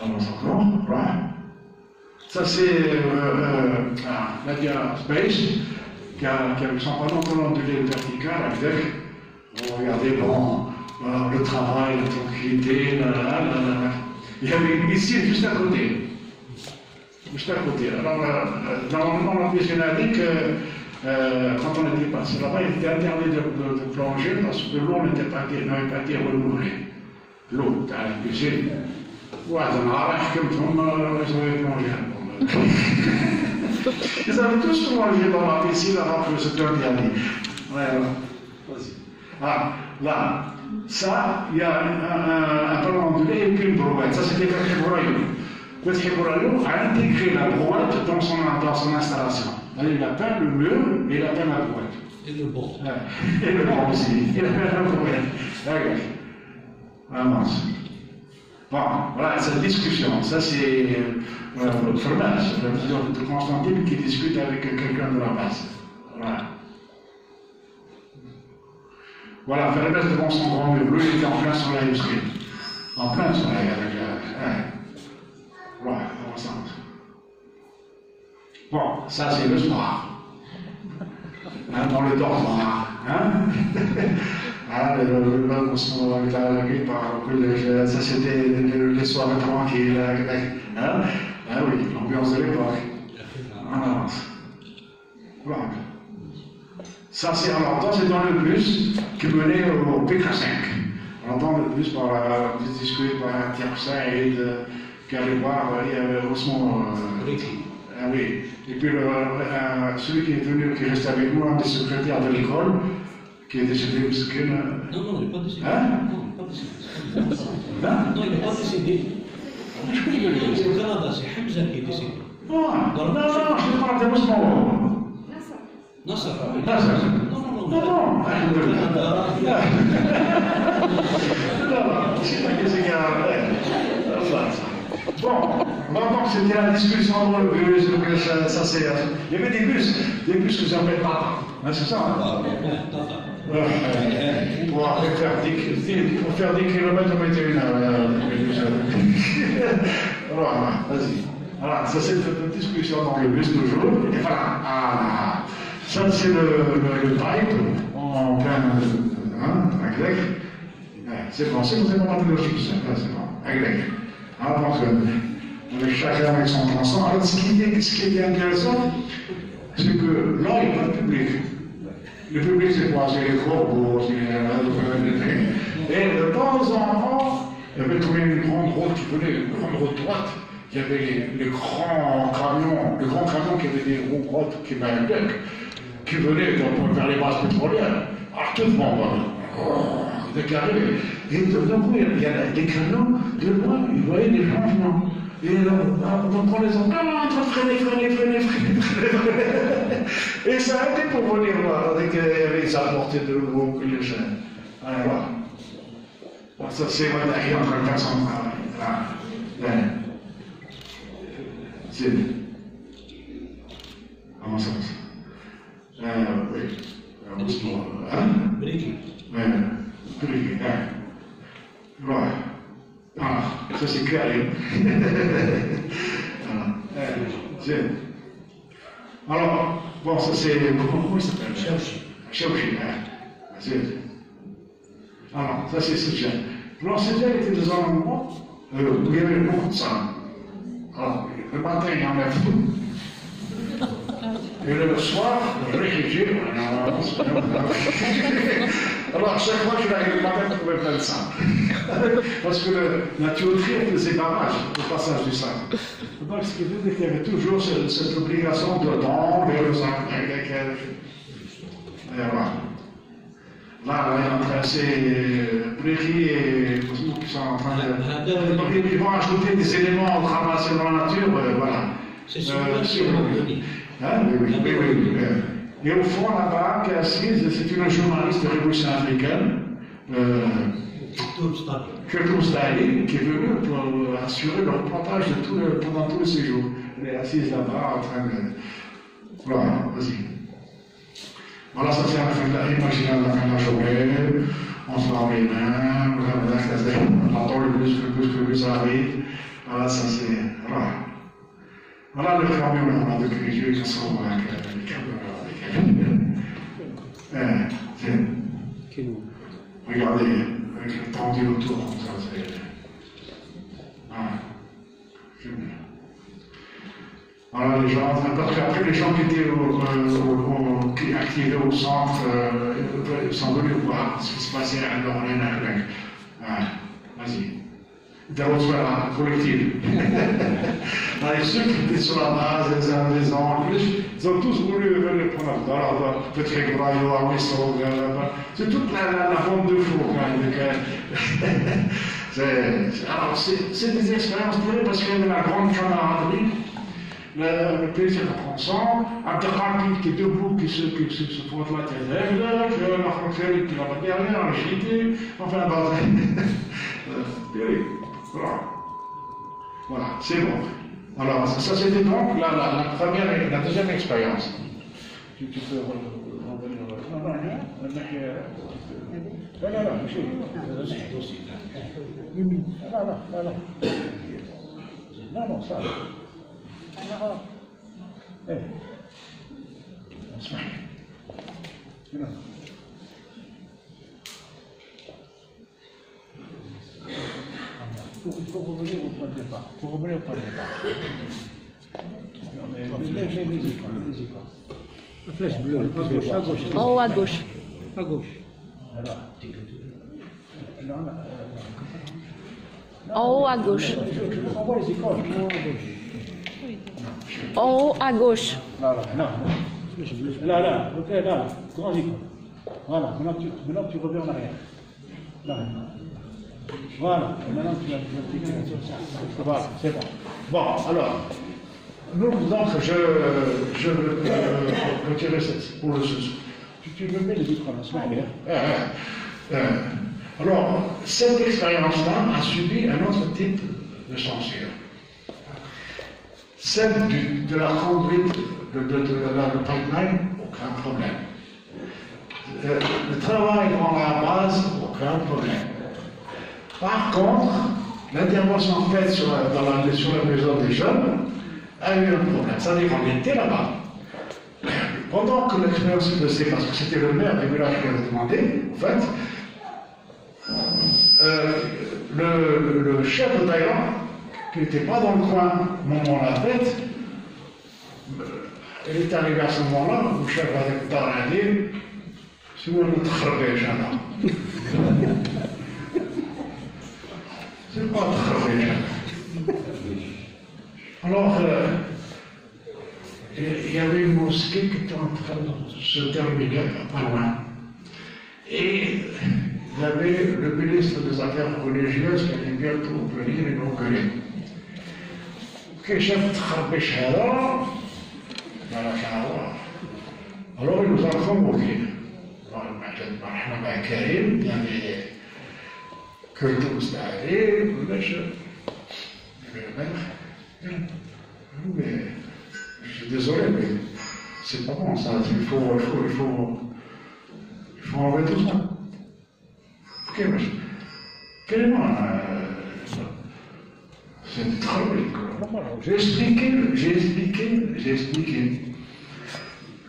Alors encore. Voilà. Ça, c'est euh, euh, ah, Nadia Space, qui, a, qui avec son panneau ondulé vertical, avec, vous regardez, bon, euh, le travail, la tranquillité, là, là. Il y avait une piscine juste à côté. Juste à côté. Alors, normalement, la piscine a dit que quand on était passé là-bas, il était interdit de, plonger parce que l'eau n'était pas, n'avait pas été renouvelée. L'eau, à la piscine. Ouais, dans la comme tout le monde, ils plongé tous plongé dans la piscine avant que je tourne d'y Ouais, vas-y. Ah, là, ça, il y a un, un, ondulé et puis une brouette. Ça, c'était Fatih Bouraïou. Fatih Bouraïou a intégré la brouette dans son, dans son installation. Il a peint le mur et il a peint la brouette. Et le bon. Ouais. Et le bon aussi. Il a peint la brouette. Regarde. Vraiment. Bon, voilà, cette discussion, ça c'est euh, Fromage, le président de Constantine, qui discute avec quelqu'un de la base. Voilà. Voilà, Fromage devant son grand lui il était en plein soleil aussi. En plein soleil avec. Euh, ouais. Voilà, ensemble. Bon, ça c'est le soir. Hein, dans le dortoir. Hein Ah, le, le, avec la, la grippe, ça c'était les soirées tranquilles. Hein? Ah oui, l'ambiance de l'époque. En avance. Voilà. Ça c'est alors c'est dans le bus qui menait au, au PK5. On entend le bus par la petite discute par Thierry Saïd, qui allait voir, il y avait Osman. Euh, ah oui. Et puis le, euh, celui qui est venu, qui reste avec nous, un des secrétaires de l'école, qui est décédé parce que. Non, non, il n'est pas décédé. Hein? Non, il n'est pas décédé. Hein? Non, il n'est pas décédé. C'est au Canada, c'est Hamza qui est décédé. Non, non, non, je te parle de Moscou. Nasser. Nasser. Non, non, non. Non, non. Au Canada. Non, c'est pas que c'est qu'il y a- ouais. Voilà. Bon, maintenant que c'était la discussion dans le bus, donc ça, ça c'est. Il y avait des bus, des bus que j'appelle pas. Hein, c'est ça. hein Après faire 10, 10 pour faire 10 km, on mettait une heure. euh. Voilà, vas-y. Voilà, ça c'est une discussion dans le bus toujours. Et voilà, ah, ça c'est le, le, le pipe en plein hein, à grec. C'est c'est vous avez compris le chiffre, ça, c'est bon, à grec. Hein, donc, euh, avec chacun avec son tronçon. Alors, ce qui est, ce qui est intéressant, c'est que là, il n'y a pas de public. Le public, c'est quoi C'est les corbeaux, c'est les... Et de temps en temps, il y avait trouvé une grande route, tu connais, une grande route droite. Il y avait les, grands camions, les grands camions qui avaient des roues droites, qui avaient un deck, qui venaient donc, vers les bases pétrolières. Alors tout le monde, oh, déclaré. Et d'un coup, il y a des camions, de loin, ils voyaient des changements. Et là, donc on les entend, ah, en train de freiner, freiner, freiner, freiner, freiner. Et ça a été pour venir voir, dès qu'il y avait ça à portée de l'eau, que les. Allez voir. Bon, ça c'est moi derrière en train de faire son travail. Là. Là. C'est. Comment ça se euh, Oui. Euh, Hein? Ouais. Hein. Voilà. Ah, ça c'est clair. voilà. Euh, c'est- Alors, bon, ça c'est. Comment il s'appelle? Cherche. Chercher, hein. Alors, ça c'est Sitjan. Alors, Sitjan était dans un endroit euh, où il y avait beaucoup de sang. Alors, le matin, il enlève tout. Et le soir, réfugié, alors à chaque fois qu'il arrive le matin, il trouvait plein de sang. Parce que le- la tuyauterie faisait barrage au passage du sang. Donc ce qui veut dire qu'il y avait toujours ce- cette obligation de d'enlever le sang. Et voilà. Là, c'est Bréry et Cosmo qui sont en train de. Donc, ils vont ajouter des éléments ramassés dans la nature, euh, voilà. C'est Euh, sur- est revenu. Hein, oui, oui, oui, oui. Et au fond, là-bas, qui est assise, c'est une journaliste de révolution africaine, euh, le. Kirtoum Staheli, qui est venue pour euh, assurer le reportage de tout le- pendant tout le séjour. Elle est assise là-bas en train de. Voilà, vas-y. Voilà, ça c'est la fin de la, imaginez la fin de la journée, on se lave les mains, on va la classe on attend le bus, le bus, le bus arrive. Voilà, ça c'est. Voilà. Voilà le camion là, de Crédieu qui sont avec les Euh, c'est- Regardez, avec le tendu autour, comme ça, c'est. Voilà. Bien. Voilà, les gens, parce qu'après, les gens qui étaient au, euh, au- au- qui activés au centre euh, sont venus voir ce qui se passait à Lorraine. Voilà, vas-y. D'Aroswell, collective. Et ceux qui étaient sur la base, les uns les Anglais, ils ont tous voulu venir prendre la parole. Peut-être que Braille, Armisson, c'est toute la, la, bande de c'est- Alors, c'est des expériences terribles parce qu'il y avait la grande camaraderie, le, le plaisir d'apprendre ensemble, Abdelrahim qui est debout, qui se, qui se, se pointe la tête la frontière qui là-bas derrière, JT, enfin, bah, oui, voilà. C'est bon. Alors, ça, c'était donc la, la, la première et la deuxième expérience. Faut, il faut revenir au point de départ. Il faut revenir au point de départ. Non, mais, pas, n'hésite pas. La flèche bleue, à gauche, à gauche. En haut à gauche. À gauche. En haut à gauche. En haut à gauche. Là, là, là. Là, là, ok, là, grand icône. Voilà, maintenant tu, maintenant tu reviens en arrière. Là. Voilà, Et maintenant tu vas pratiquer. Voilà, c'est bon. Bon, alors, nous, donc, je, je veux euh, retirer cette, pour le sous. Tu, tu me mets le micro là, c'est bien. Euh, euh, alors, cette expérience-là a subi un autre type de censure. Celle du- de la conduite de, de, de la le pipeline, aucun problème. Euh, le travail dans la base, aucun problème. Par contre, l'intervention faite sur la, maison des jeunes a eu un problème. C'est-à-dire qu'on était là-bas. Pendant que l'expérience se faisait, parce que c'était le maire du village qui avait demandé, en fait, euh, le, le- le chef de Thaïlande, qui n'était pas dans le coin au moment de la fête, euh, il est arrivé à ce moment-là, le chef avait parlé, c'est moi le travail, C'est pas travail, Alors, euh, il y avait une mosquée qui était en train de se terminer, pas loin. Et il y avait le ministre des Affaires religieuses qui allait bientôt venir inaugurer. كشف تخرب الشهادة على شهادة alors il nous a convoqués. احنا مع كريم يعني كنت مستعدين ولاش mais je suis désolé, mais c'est pas bon ça. Il faut, il faut, il faut, il faut enlever tout ça. Ok, mais je- carrément, euh, c'est trop rigolo. J'ai expliqué, j'ai expliqué, j'ai expliqué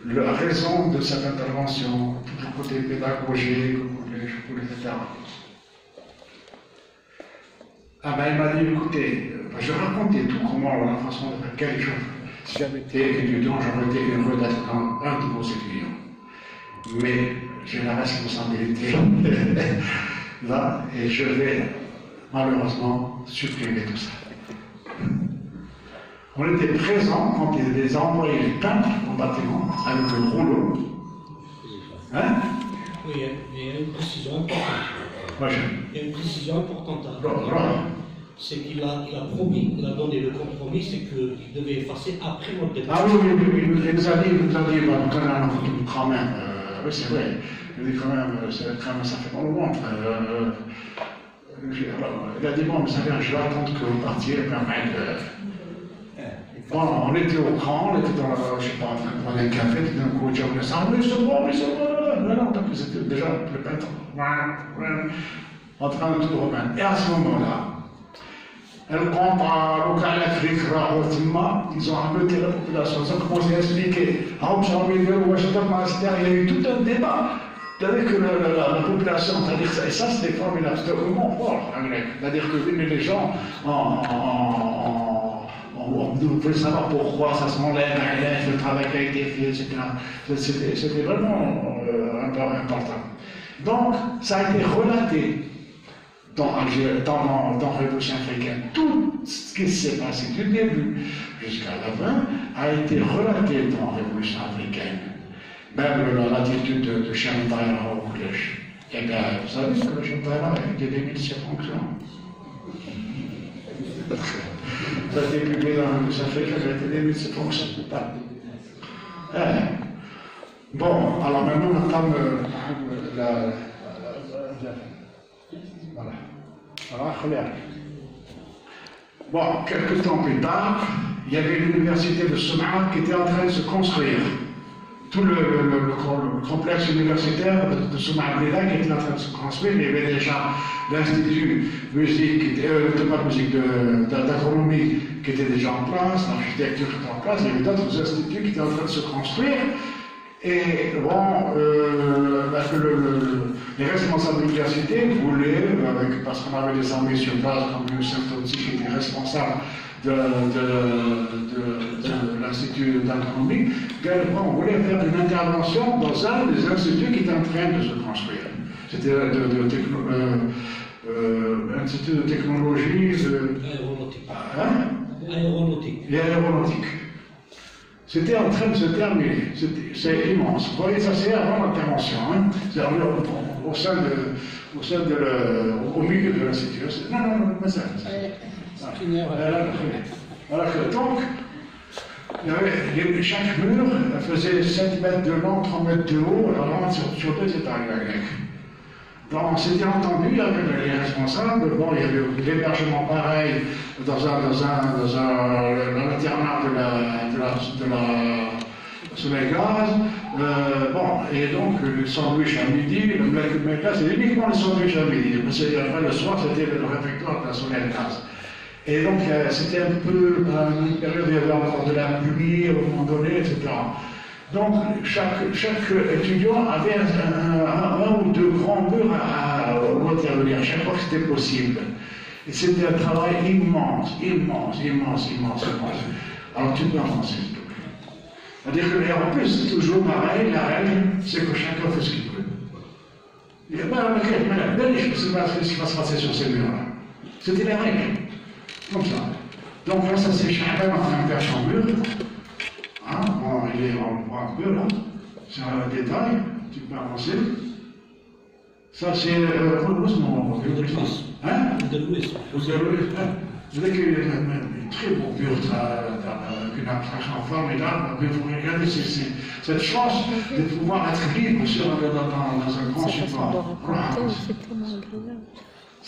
la raison de cette intervention, tout le côté pédagogique, les choses, etc. Ah ben il m'a dit, écoutez, euh, je racontais tout comment la façon de les choses. Si j'avais été étudiant, j'aurais été heureux d'être un, un de vos étudiants. Mais j'ai la responsabilité là et je vais malheureusement supprimer tout ça. On était présents quand ils ont envoyés les peintres au bâtiment avec le rouleau. Hein? Oui, il y a- une précision. Il y a une précision importante à voilà. C'est qu'il a, il a promis, il a donné le compromis, c'est qu'il devait effacer après notre départ. Ah oui, oui, oui, il nous a dit, il nous a dit, quand même, quand même, euh, oui, c'est vrai. Il dit quand même, euh, c'est- quand même, ça fait mal au ventre. Il a dit, bon, vous savez, je vais attendre que vous partiez, euh, Bon, on était au camp, on était dans, la- je sais pas, en train de prendre un café, tout d'un coup, on dit, ça, oui, c'est bon, mais c'est bon, que c'était déjà le peintre, en train de tout remettre. Et à ce moment-là, elle compte à local Afrique, ils ont embêté la population, ils ont commencé à expliquer. Il y a eu tout un débat. Que la, la- la- la population, c'est-à-dire et ça c'était formidable, c'était vraiment fort. C'est-à-dire que les gens, en, en, en, on voulait savoir pourquoi ça se m'enlève, le travail qui a été fait, etc. C'était vraiment euh, impo- important. Donc, ça a été relaté dans, dans, dans, Révolution africaine, tout ce qui s'est passé du début jusqu'à la fin a été relaté dans Révolution africaine. Même la- l'attitude de, de Chemtaira au collège. Eh bien, vous savez que le Chemtaira a été démis de ses fonctions zaten bir bilan de ça fait que 21 minutes, c'est pour ça que. Eh. Bon, alors maintenant on entame euh, la, la, Voilà. Alors. Bon, quelques temps plus tard, il y avait l'université de Soma qui était en train de se construire. Tout le, le- le- le- le complexe universitaire de, de Soum'a Bleda qui était en train de se construire, il y avait déjà l'Institut musique, euh, de, pas musique, d'agronomie qui était déjà en place, l'architecture était en place, il y avait d'autres instituts qui étaient en train de se construire. Et bon, euh, les responsables de l'université voulaient, parce qu'on avait des armées sur place, comme le Saint-Otzi qui était responsable de, de- de- de l'Institut d'agronomie, on voulait faire une intervention dans un des instituts qui était en train de se construire. C'était de, de techno- euh, euh, Institut de technologie de, Aéronautique. hein, Aéronautique. et aéronautique. C'était en train de se terminer. C'est immense. Vous voyez, ça c'est avant l'intervention. Hein. C'est-à-dire, Au au sein de, au sein de le- au milieu de l'institut. Non, non, non, pas ça. ça. Voilà que donc, chaque mur faisait 7 mètres de long, 30 mètres de haut, alors sur, sur deux étages avec. Donc on s'était entendu avec les responsables, bon, il y avait l'hébergement pareil dans un, dans un, dans un, de la, de la, de la Soleil Gaz, euh, bon, et donc le sandwich à midi, le mec là, c'est uniquement le sandwich à midi, après le soir, c'était le réfectoire de la Soleil Gaz. Et donc, euh, c'était un peu euh, une période où il y avait encore de la pluie, un moment donné, etc. Donc, chaque, chaque étudiant avait un, ou deux grands murs à, à, intervenir, chaque fois que c'était possible. Et c'était un travail immense, immense, immense, immense, immense. Alors, tu peux avancer, s'il te. C'est-à-dire que, en plus, c'est toujours pareil, la règle, c'est que chacun fait ce qu'il veut. Il y a pas mais, mais, mais, sais pas ce qui va se passer sur ces murs-là. C'était la règle. Comme ça. Donc là, ça c'est chacun en train de faire son mur. Hein? Bon, il est, on le voit un peu là. C'est un détail. Tu peux avancer. Ça c'est. Euh, qu'on va De l'Ouest. Hein? De l'Ouest. Vous avez vu, hein? Vous savez qu'il y a un très beau ça, avec une abstraction formidable, mais vous regardez cette chance de pouvoir être libre sur, dans, dans- dans un grand de support. c'est tellement agréable.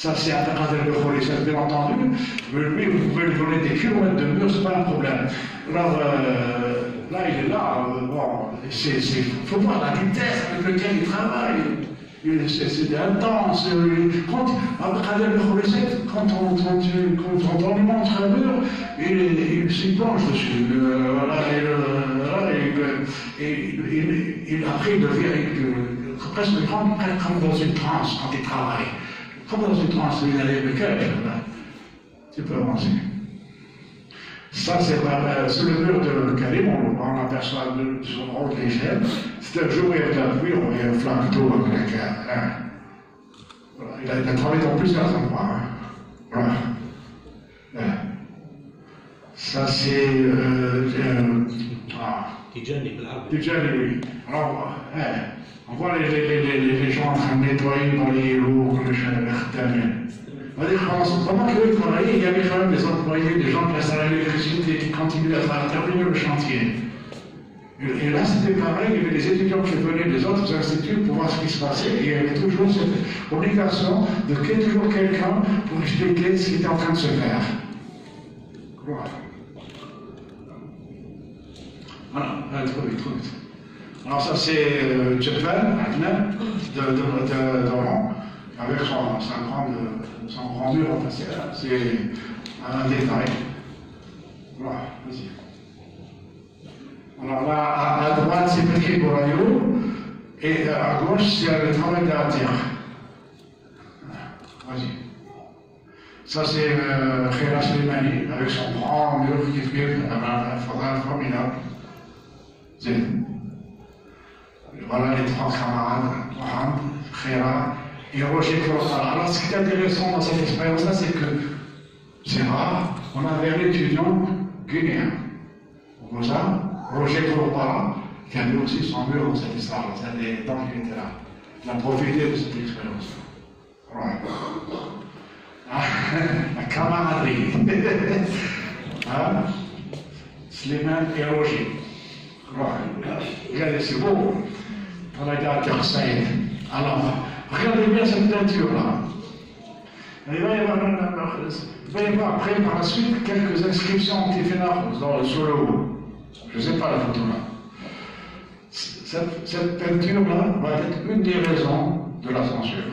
Ça, c'est un cadre de folie, bien entendu. Mais lui, vous pouvez lui donner des kilomètres de mur, c'est pas un problème. Alors, euh, là, il est là. euh, bon, c'est, faut voir la vitesse avec laquelle il travaille. Il- C'est, intense. euh, Quand, quand on, quand, on lui montre un mur, il, il s'y plonge dessus. Euh, voilà, et, euh, et, et il, il, il il- presque comme dans une transe quand il travaille. Comme dans une transe, il a les. Tu peux avancer. Ça, c'est euh, c'est le mur de Karim, on, on aperçoit de son haute l'échelle. C'est un jour où il y a un mur, il y a un flanc d'eau avec un. un- voilà. Il, a, il a travaillé dans plusieurs endroits. hein. Voilà. Voilà. Ça, c'est. Euh, euh, ah. Tijani Blab. Tijani, oui. Alors, euh, on voit les, les, les, les, gens en train de nettoyer dans les lourds, comme le pendant que eux travaillaient, il y avait quand même des employés, des gens de la salle d'électricité qui continuaient à terminer le chantier. Et là, c'était pareil, il y avait des étudiants qui venaient des autres instituts pour voir ce qui se passait. Et il y avait toujours cette obligation de créer toujours quelqu'un pour expliquer ce qui était en train de se faire. Gloire. Voilà, trop vite, trop vite. Alors ça c'est euh, Japan, Adnan, de, de, avec son, grand, son grand mur, c'est, c'est un détail. Voilà, vas-y. Alors là, à, droite c'est Petri Borayo, et euh, à gauche c'est le travail d'Atir. Vas-y. Ça, c'est euh, Khéra Slimani, avec son grand mur qui fait un fondal formidable. C'est- Voilà les trois camarades, Mohamed, Khéra et Roger Korosala. Alors, ce qui est intéressant dans cette expérience-là, c'est que c'est rare, on avait un étudiant guinéen, Roger Korosala, qui avait aussi son mur dans cette histoire, des temps qu'il était là. Il a profité de cette expérience. Voilà. Ah, la camaraderie. hein? Slimane et Roger. Regardez, c'est beau. On a gars Saïd. Alors, regardez bien cette peinture-là. Il va y avoir, après, par la suite, quelques inscriptions antifinales dans- sur le haut. Je ne sais pas la photo là. Cette, cette peinture-là va être une des raisons de la censure.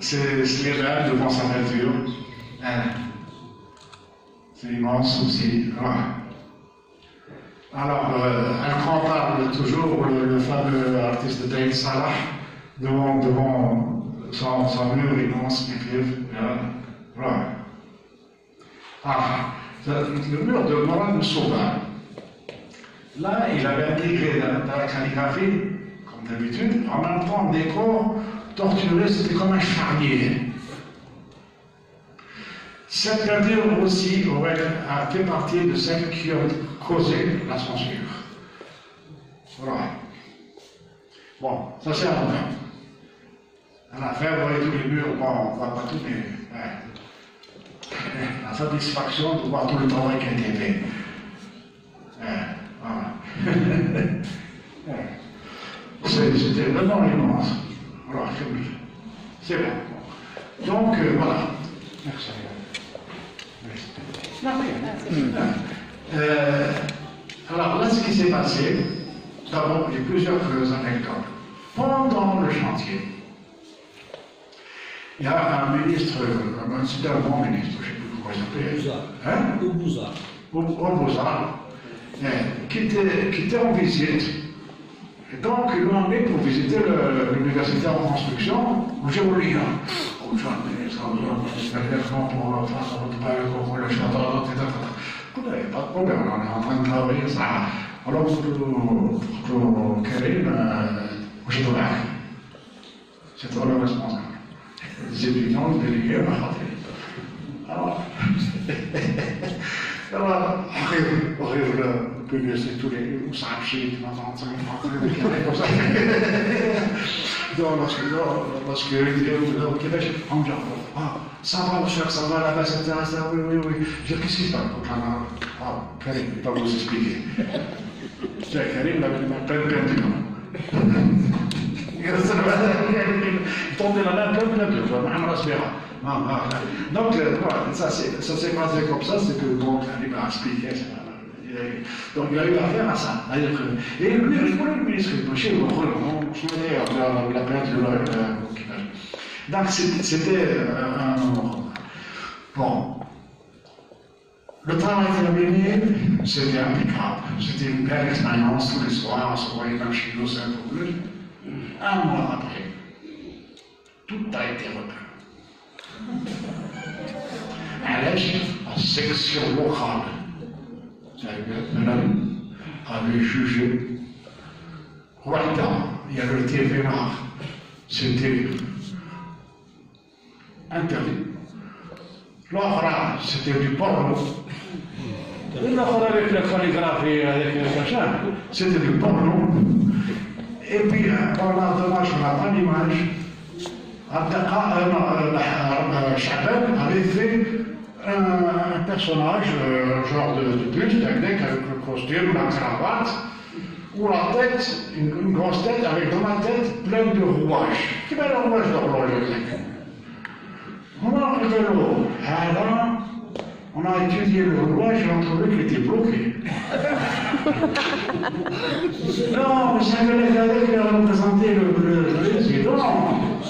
C'est rêves devant sa peinture. Hein. C'est immense aussi. Alors, euh, parle toujours le, fameux artiste Dave Salah devant, devant son, mur immense qui fait. Voilà. Ah, le mur de de Sauvin. Là, il avait intégré dans, dans la calligraphie, comme d'habitude, en même temps un décor torturé, c'était comme un charnier. Cette peinture aussi aurait a fait partie de celles qui ont causé la censure. Voilà. Bon, ça c'est un fait. On a fait, vous voyez tous les murs, bon, on ne voit pas tout, mais la satisfaction de voir tout le travail qui a été fait. Voilà. C'était vraiment immense. Voilà, c'est bon. Donc, euh, voilà. Merci. Non, rien. Euh, alors là, ce qui s'est passé, d'abord, il y a plusieurs anecdotes. Pendant le chantier, il y a un ministre, c'était un bon ministre, je ne sais plus comment il s'appelait. Hein? Au Bouzard. au, au Beaux-Arts, qui, était, qui était en visite. Et donc, ils l'ont emmené pour visiter l'université en construction, au Géolien. C'est pour le responsable. Les étudiants délégués à la Alors, Alors, arrive, arrive le, public, c'est tous les ou ça chie, dans un train de comme il est au Québec, je prends bien. Ah, ça va, mon cher, ça va là-bas, etc. Ça, oui, oui, oui. Je dis, qu'est-ce qui se passe? Ah, Karim, il ne va pas vous expliquer. Je dis, Karim, il avait une peine perdue. Il tombait dans la main Asbira. Ah, ah, ah. Donc, euh, voilà, ça c'est- ça s'est passé comme ça, c'est que bon, c'est pas- donc il a eu affaire à ça. Et lui, je le ministre, je me la de Donc c'était euh, un Bon. Le travail de la c'était impeccable. C'était une belle expérience tous les soirs, on se voyait même chez nous, c'est un. Un mois après, tout a été repris. À l'âge, en section. مثلا avait jugé Rwanda, il y a le TV noir, c'était interdit. L'autre, c'était du porno. L'autre avec la chorégraphie, avec le machin, c'était du porno. Et puis, euh, pendant dommage, on n'a pas d'image. Abdelka- euh, non, euh, euh, Chaban avait fait un, personnage, euh, genre de, de buste, un mec avec le costume, la cravate, ou la tête, une, une grosse tête avec dans la tête pleine de rouages. Qui met le rouage d'horloge, le mec On a enlevé l'eau. Alors, on a étudié le rouage et on trouvait qu'il était bloqué. non, mais ça veut dire qu'il a représenté le, le, le président.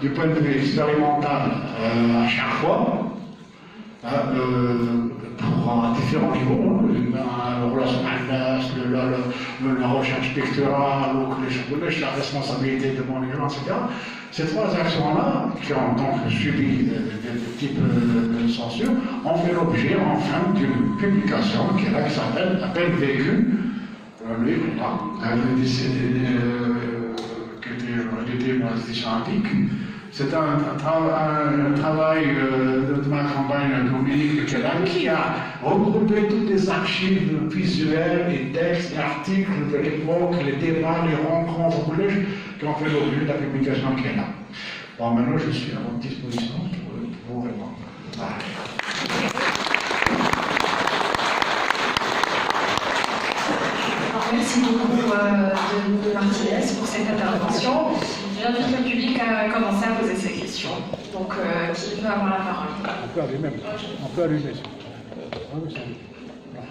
du point de vue expérimental euh, à chaque fois, hein, euh, pour différents niveaux, hein, la relation le, la, recherche picturale, ou la responsabilité de mon élément, etc. Ces trois actions-là, qui ont donc subi des, types de, censure, ont fait l'objet enfin d'une publication qui s'appelle peine vécu, un livre là, euh, qui était dans les éditions antiques. C'est un, un tra- un- un travail euh, de ma campagne Dominique Keller qui a regroupé toutes les archives visuelles et textes et articles de l'époque, les débats, les rencontres au collège qui ont fait l'objet de la publication est là. Bon, maintenant je suis à votre disposition pour, vous répondre. Merci beaucoup euh, de, de Martinez pour cette intervention. J'invite le public à commencer à poser ses questions. Donc, euh, qui veut avoir la parole On peut allumer. On peut allumer.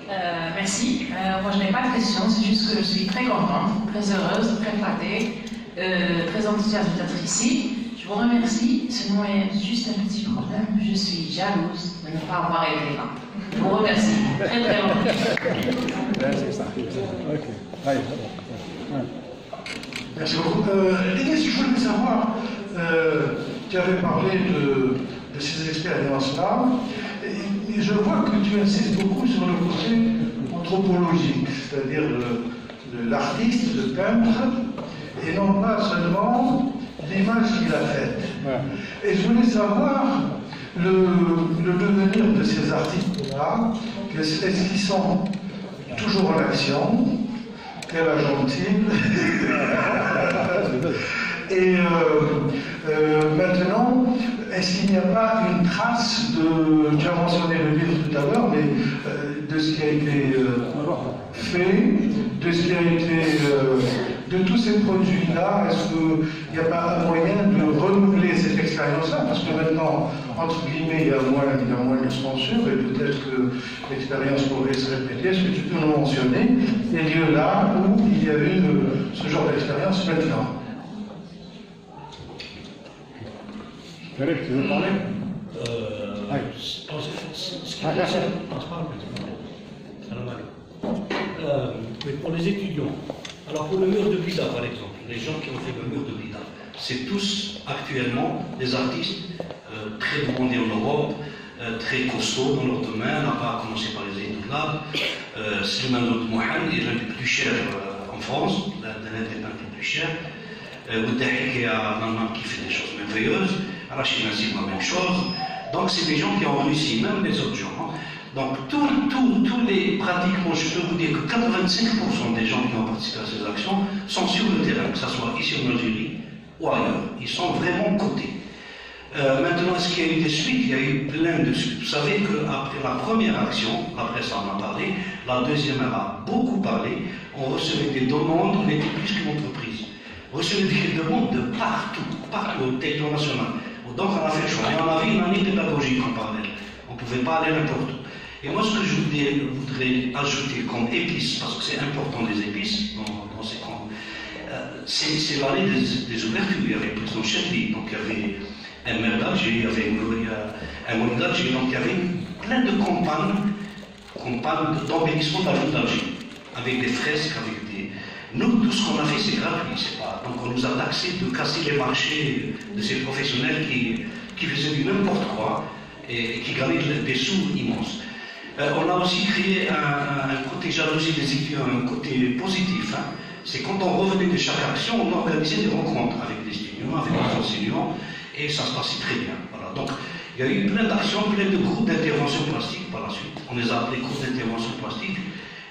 Euh, Merci. Euh, moi, je n'ai pas de questions, c'est juste que je suis très contente, très heureuse, très flattée, euh, très enthousiaste d'être ici. Je vous remercie. Seulement, il y a juste un petit problème. Je suis jalouse de ne pas avoir été là. Je vous remercie. Très, très longtemps. c'est ça. Ok. Allez, Merci beaucoup. Euh, je voulais savoir, euh, tu avais parlé de, de ces expériences-là, et, et je vois que tu insistes beaucoup sur le côté anthropologique, c'est-à-dire le- le- l'artiste, le peintre, et non pas seulement l'image qu'il a faite. Et je voulais savoir le, le devenir de ces artistes-là, est-ce qu'ils sont toujours en action Quel agent-il Et euh, euh, maintenant, est-ce qu'il n'y a pas une trace de, tu as mentionné le livre tout à l'heure, mais euh, de ce qui a été fait, de ce qui a été, de tous ces produits-là, est-ce qu'il n'y a pas un moyen de renouveler cette expérience-là Parce que maintenant, entre guillemets, il y a moins, il y a moins de censure et peut-être que l'expérience pourrait se répéter. Est-ce que tu peux nous mentionner les lieux là où il y a eu euh, ce genre d'expérience maintenant? Philippe, tu veux parler? Euh, Ouais. Ah, alaikum. Euh, mais pour les étudiants, alors pour le mur de Bida par exemple, les gens qui ont fait le mur de Bida, c'est tous actuellement des artistes euh, très demandés en Europe, euh, très costauds dans leur domaine, on va commencer par les Aïdoulab, euh, Slimane Mohan est l'un des plus chers euh, en France, l'un des peintres les plus chers, qui est à Namam qui fait des choses merveilleuses, Rachid Nassim la même chose. Donc c'est des gens qui ont réussi, même les autres gens. hein. Donc tous tous- tous les, pratiquement, je peux vous dire que 85% des gens qui ont participé à ces actions sont sur le terrain, que ce soit ici en Algérie ou ailleurs. Ils sont vraiment cotés. Euh, maintenant, est-ce qu'il y a eu des suites? Il y a eu plein de suites. Vous savez qu'après la première action, la presse en a parlé, la deuxième elle a beaucoup parlé, on recevait des demandes, on était plus qu'une entreprise. On recevait des demandes de partout, partout au territoire national. Donc on a fait le choix. Et on avait une année pédagogique en parallèle. On ne pouvait pas aller n'importe où. Et moi, ce que je voudrais, ajouter comme épices, parce que c'est important des épices dans, dans ces c'est l'année des, des ouvertures. Il y avait président Chetli, donc il y avait un maire d'Alger, il y avait un d'Alger, donc il y avait plein de campagnes, campagnes d'embellissement de la d'Alger, avec des fresques, avec des. Nous, tout ce qu'on a fait, c'est gratuit, c'est pas. Donc on nous a taxé de casser les marchés de ces professionnels qui, qui faisaient du n'importe quoi et, et qui gagnaient de- des sous immenses. Euh, on a aussi créé un, un côté jalousie des étudiants, un côté positif. hein. C'est quand on revenait de chaque action, on organisait des rencontres avec les étudiants, avec les enseignants, et ça se passait très bien. Voilà. Donc, il y a eu plein d'actions, plein de groupes d'intervention plastique par la suite. On les a appelés groupes d'intervention plastique,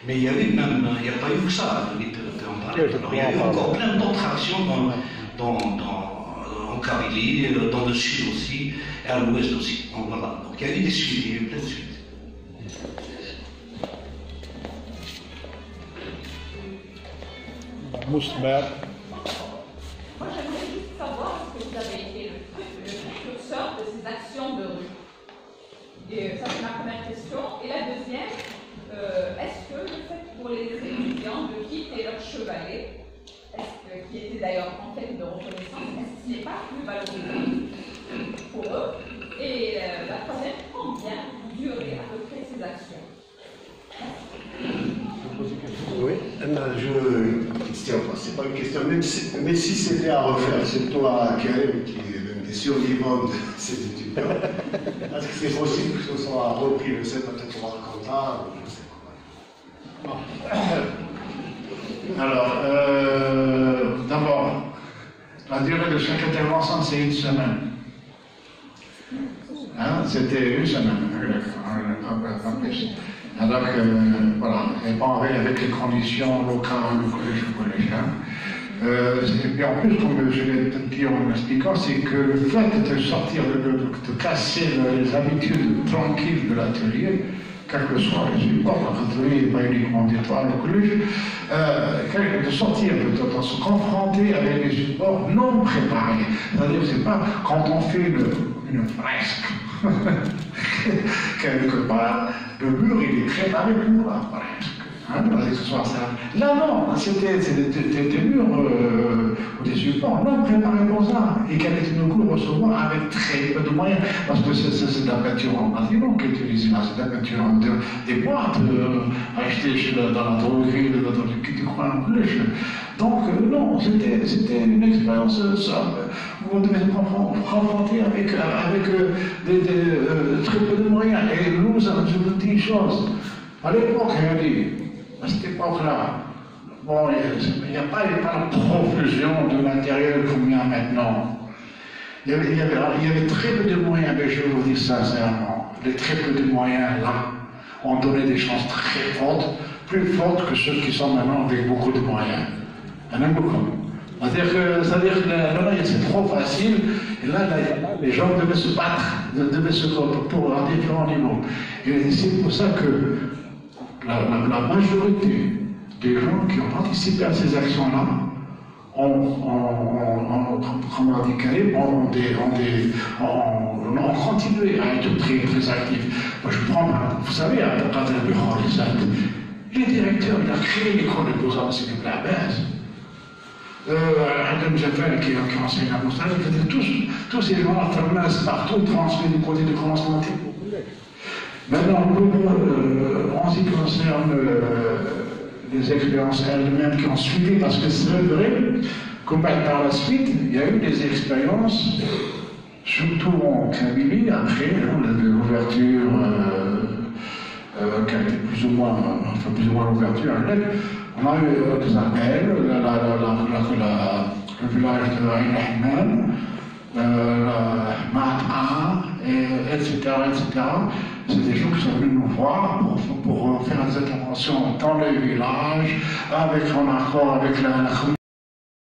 mais il y a eu même, il n'y a pas eu que ça, Louis peut, peut en parler. Alors, il y a eu encore plein d'autres actions dans, dans, dans- en Kabylie, euh, dans le sud aussi, et à l'ouest aussi. Donc, voilà. Donc, il y a eu des suites, il y a eu plein de suites. Moi, j'aimerais juste savoir est-ce que vous avez été le, précurseur de ces actions de rue. Et ça, c'est ma première question. Et la deuxième, euh, est-ce que le fait pour les étudiants de quitter leur chevalet, qui était d'ailleurs en quête de reconnaissance, est-ce qu'il n'est pas plus valorisant pour eux? Et euh, la troisième, combien durer à peu près ces actions? Oui, non, je. Question, c'est pas une question, même si, mais si c'était à refaire, c'est toi, Karim, qui est l'un des survivants de ces étudiants. Est-ce que c'est possible que ce soit repris, je ne sais pas, peut-être au comptable, je sais pas. Alors, euh, d'abord, la durée de chaque intervention, c'est une semaine. Hein, C'était une semaine. Plus. Alors, euh, voilà, pas avec, les conditions locales, le collège, collège. hein. Euh, et puis en plus, comme je l'ai dit en expliquant, c'est que le fait de sortir, de, de- de casser les habitudes tranquilles de l'atelier, quel que soit le support, l'atelier n'est pas uniquement des toits, le collège, euh, de sortir, de se confronter avec des supports non préparés. C'est-à-dire, c'est pas quand on fait une fresque, quelque part, le mur il est préparé pour fresque. Hein. Là, non, c'était des, murs euh, ou des supports non préparés pour ça. Et qu'elle était nous recevoir avec très peu de moyens. Parce que c'est de la peinture en bâtiment qui est utilisée c'est de la peinture des boîtes euh, achetées dans la droguerie, dans le du coin Donc, euh, non, c'était une expérience ça, où on devait se confronter avec, des, des très peu de moyens. Et nous, je vous dis une chose. À l'époque, elle dit, à cette époque-là, bon, il n'y a, pas, la profusion de matériel il y a maintenant. Il y, avait, il, y avait, très peu de moyens, mais je vous dis sincèrement, les très peu de moyens là ont donné des chances très fortes, plus fortes que ceux qui sont maintenant avec beaucoup de moyens. C'est-à-dire que, c'est trop facile, et là, les gens devaient se battre, devaient se pour à différents niveaux. Et c'est pour ça que la, majorité des gens qui ont participé à ces actions-là ont, ont, ont, continué à être très, très actifs. Moi, je prends, vous savez, à les directeurs, il a créé l'école de beaux-arts, c'est la base. Adam Jaffer qui, qui enseigne à Moussal, tous, tous ces gens-là partout, transmis du côté de Constantine. Maintenant, euh, en ce qui concerne euh, les expériences elles-mêmes qui ont suivi, parce que c'est vrai, comme par la suite, il y a eu des expériences, surtout en Kabylie, après hein, l'ouverture, euh, qui a été plus ou moins, enfin plus ou moins l'ouverture à on a eu des appels, le village de Aïn euh, Ma'a, etc., etc. C'est des gens qui sont venus nous voir pour, pour faire des interventions dans les villages, avec, en accord avec la, la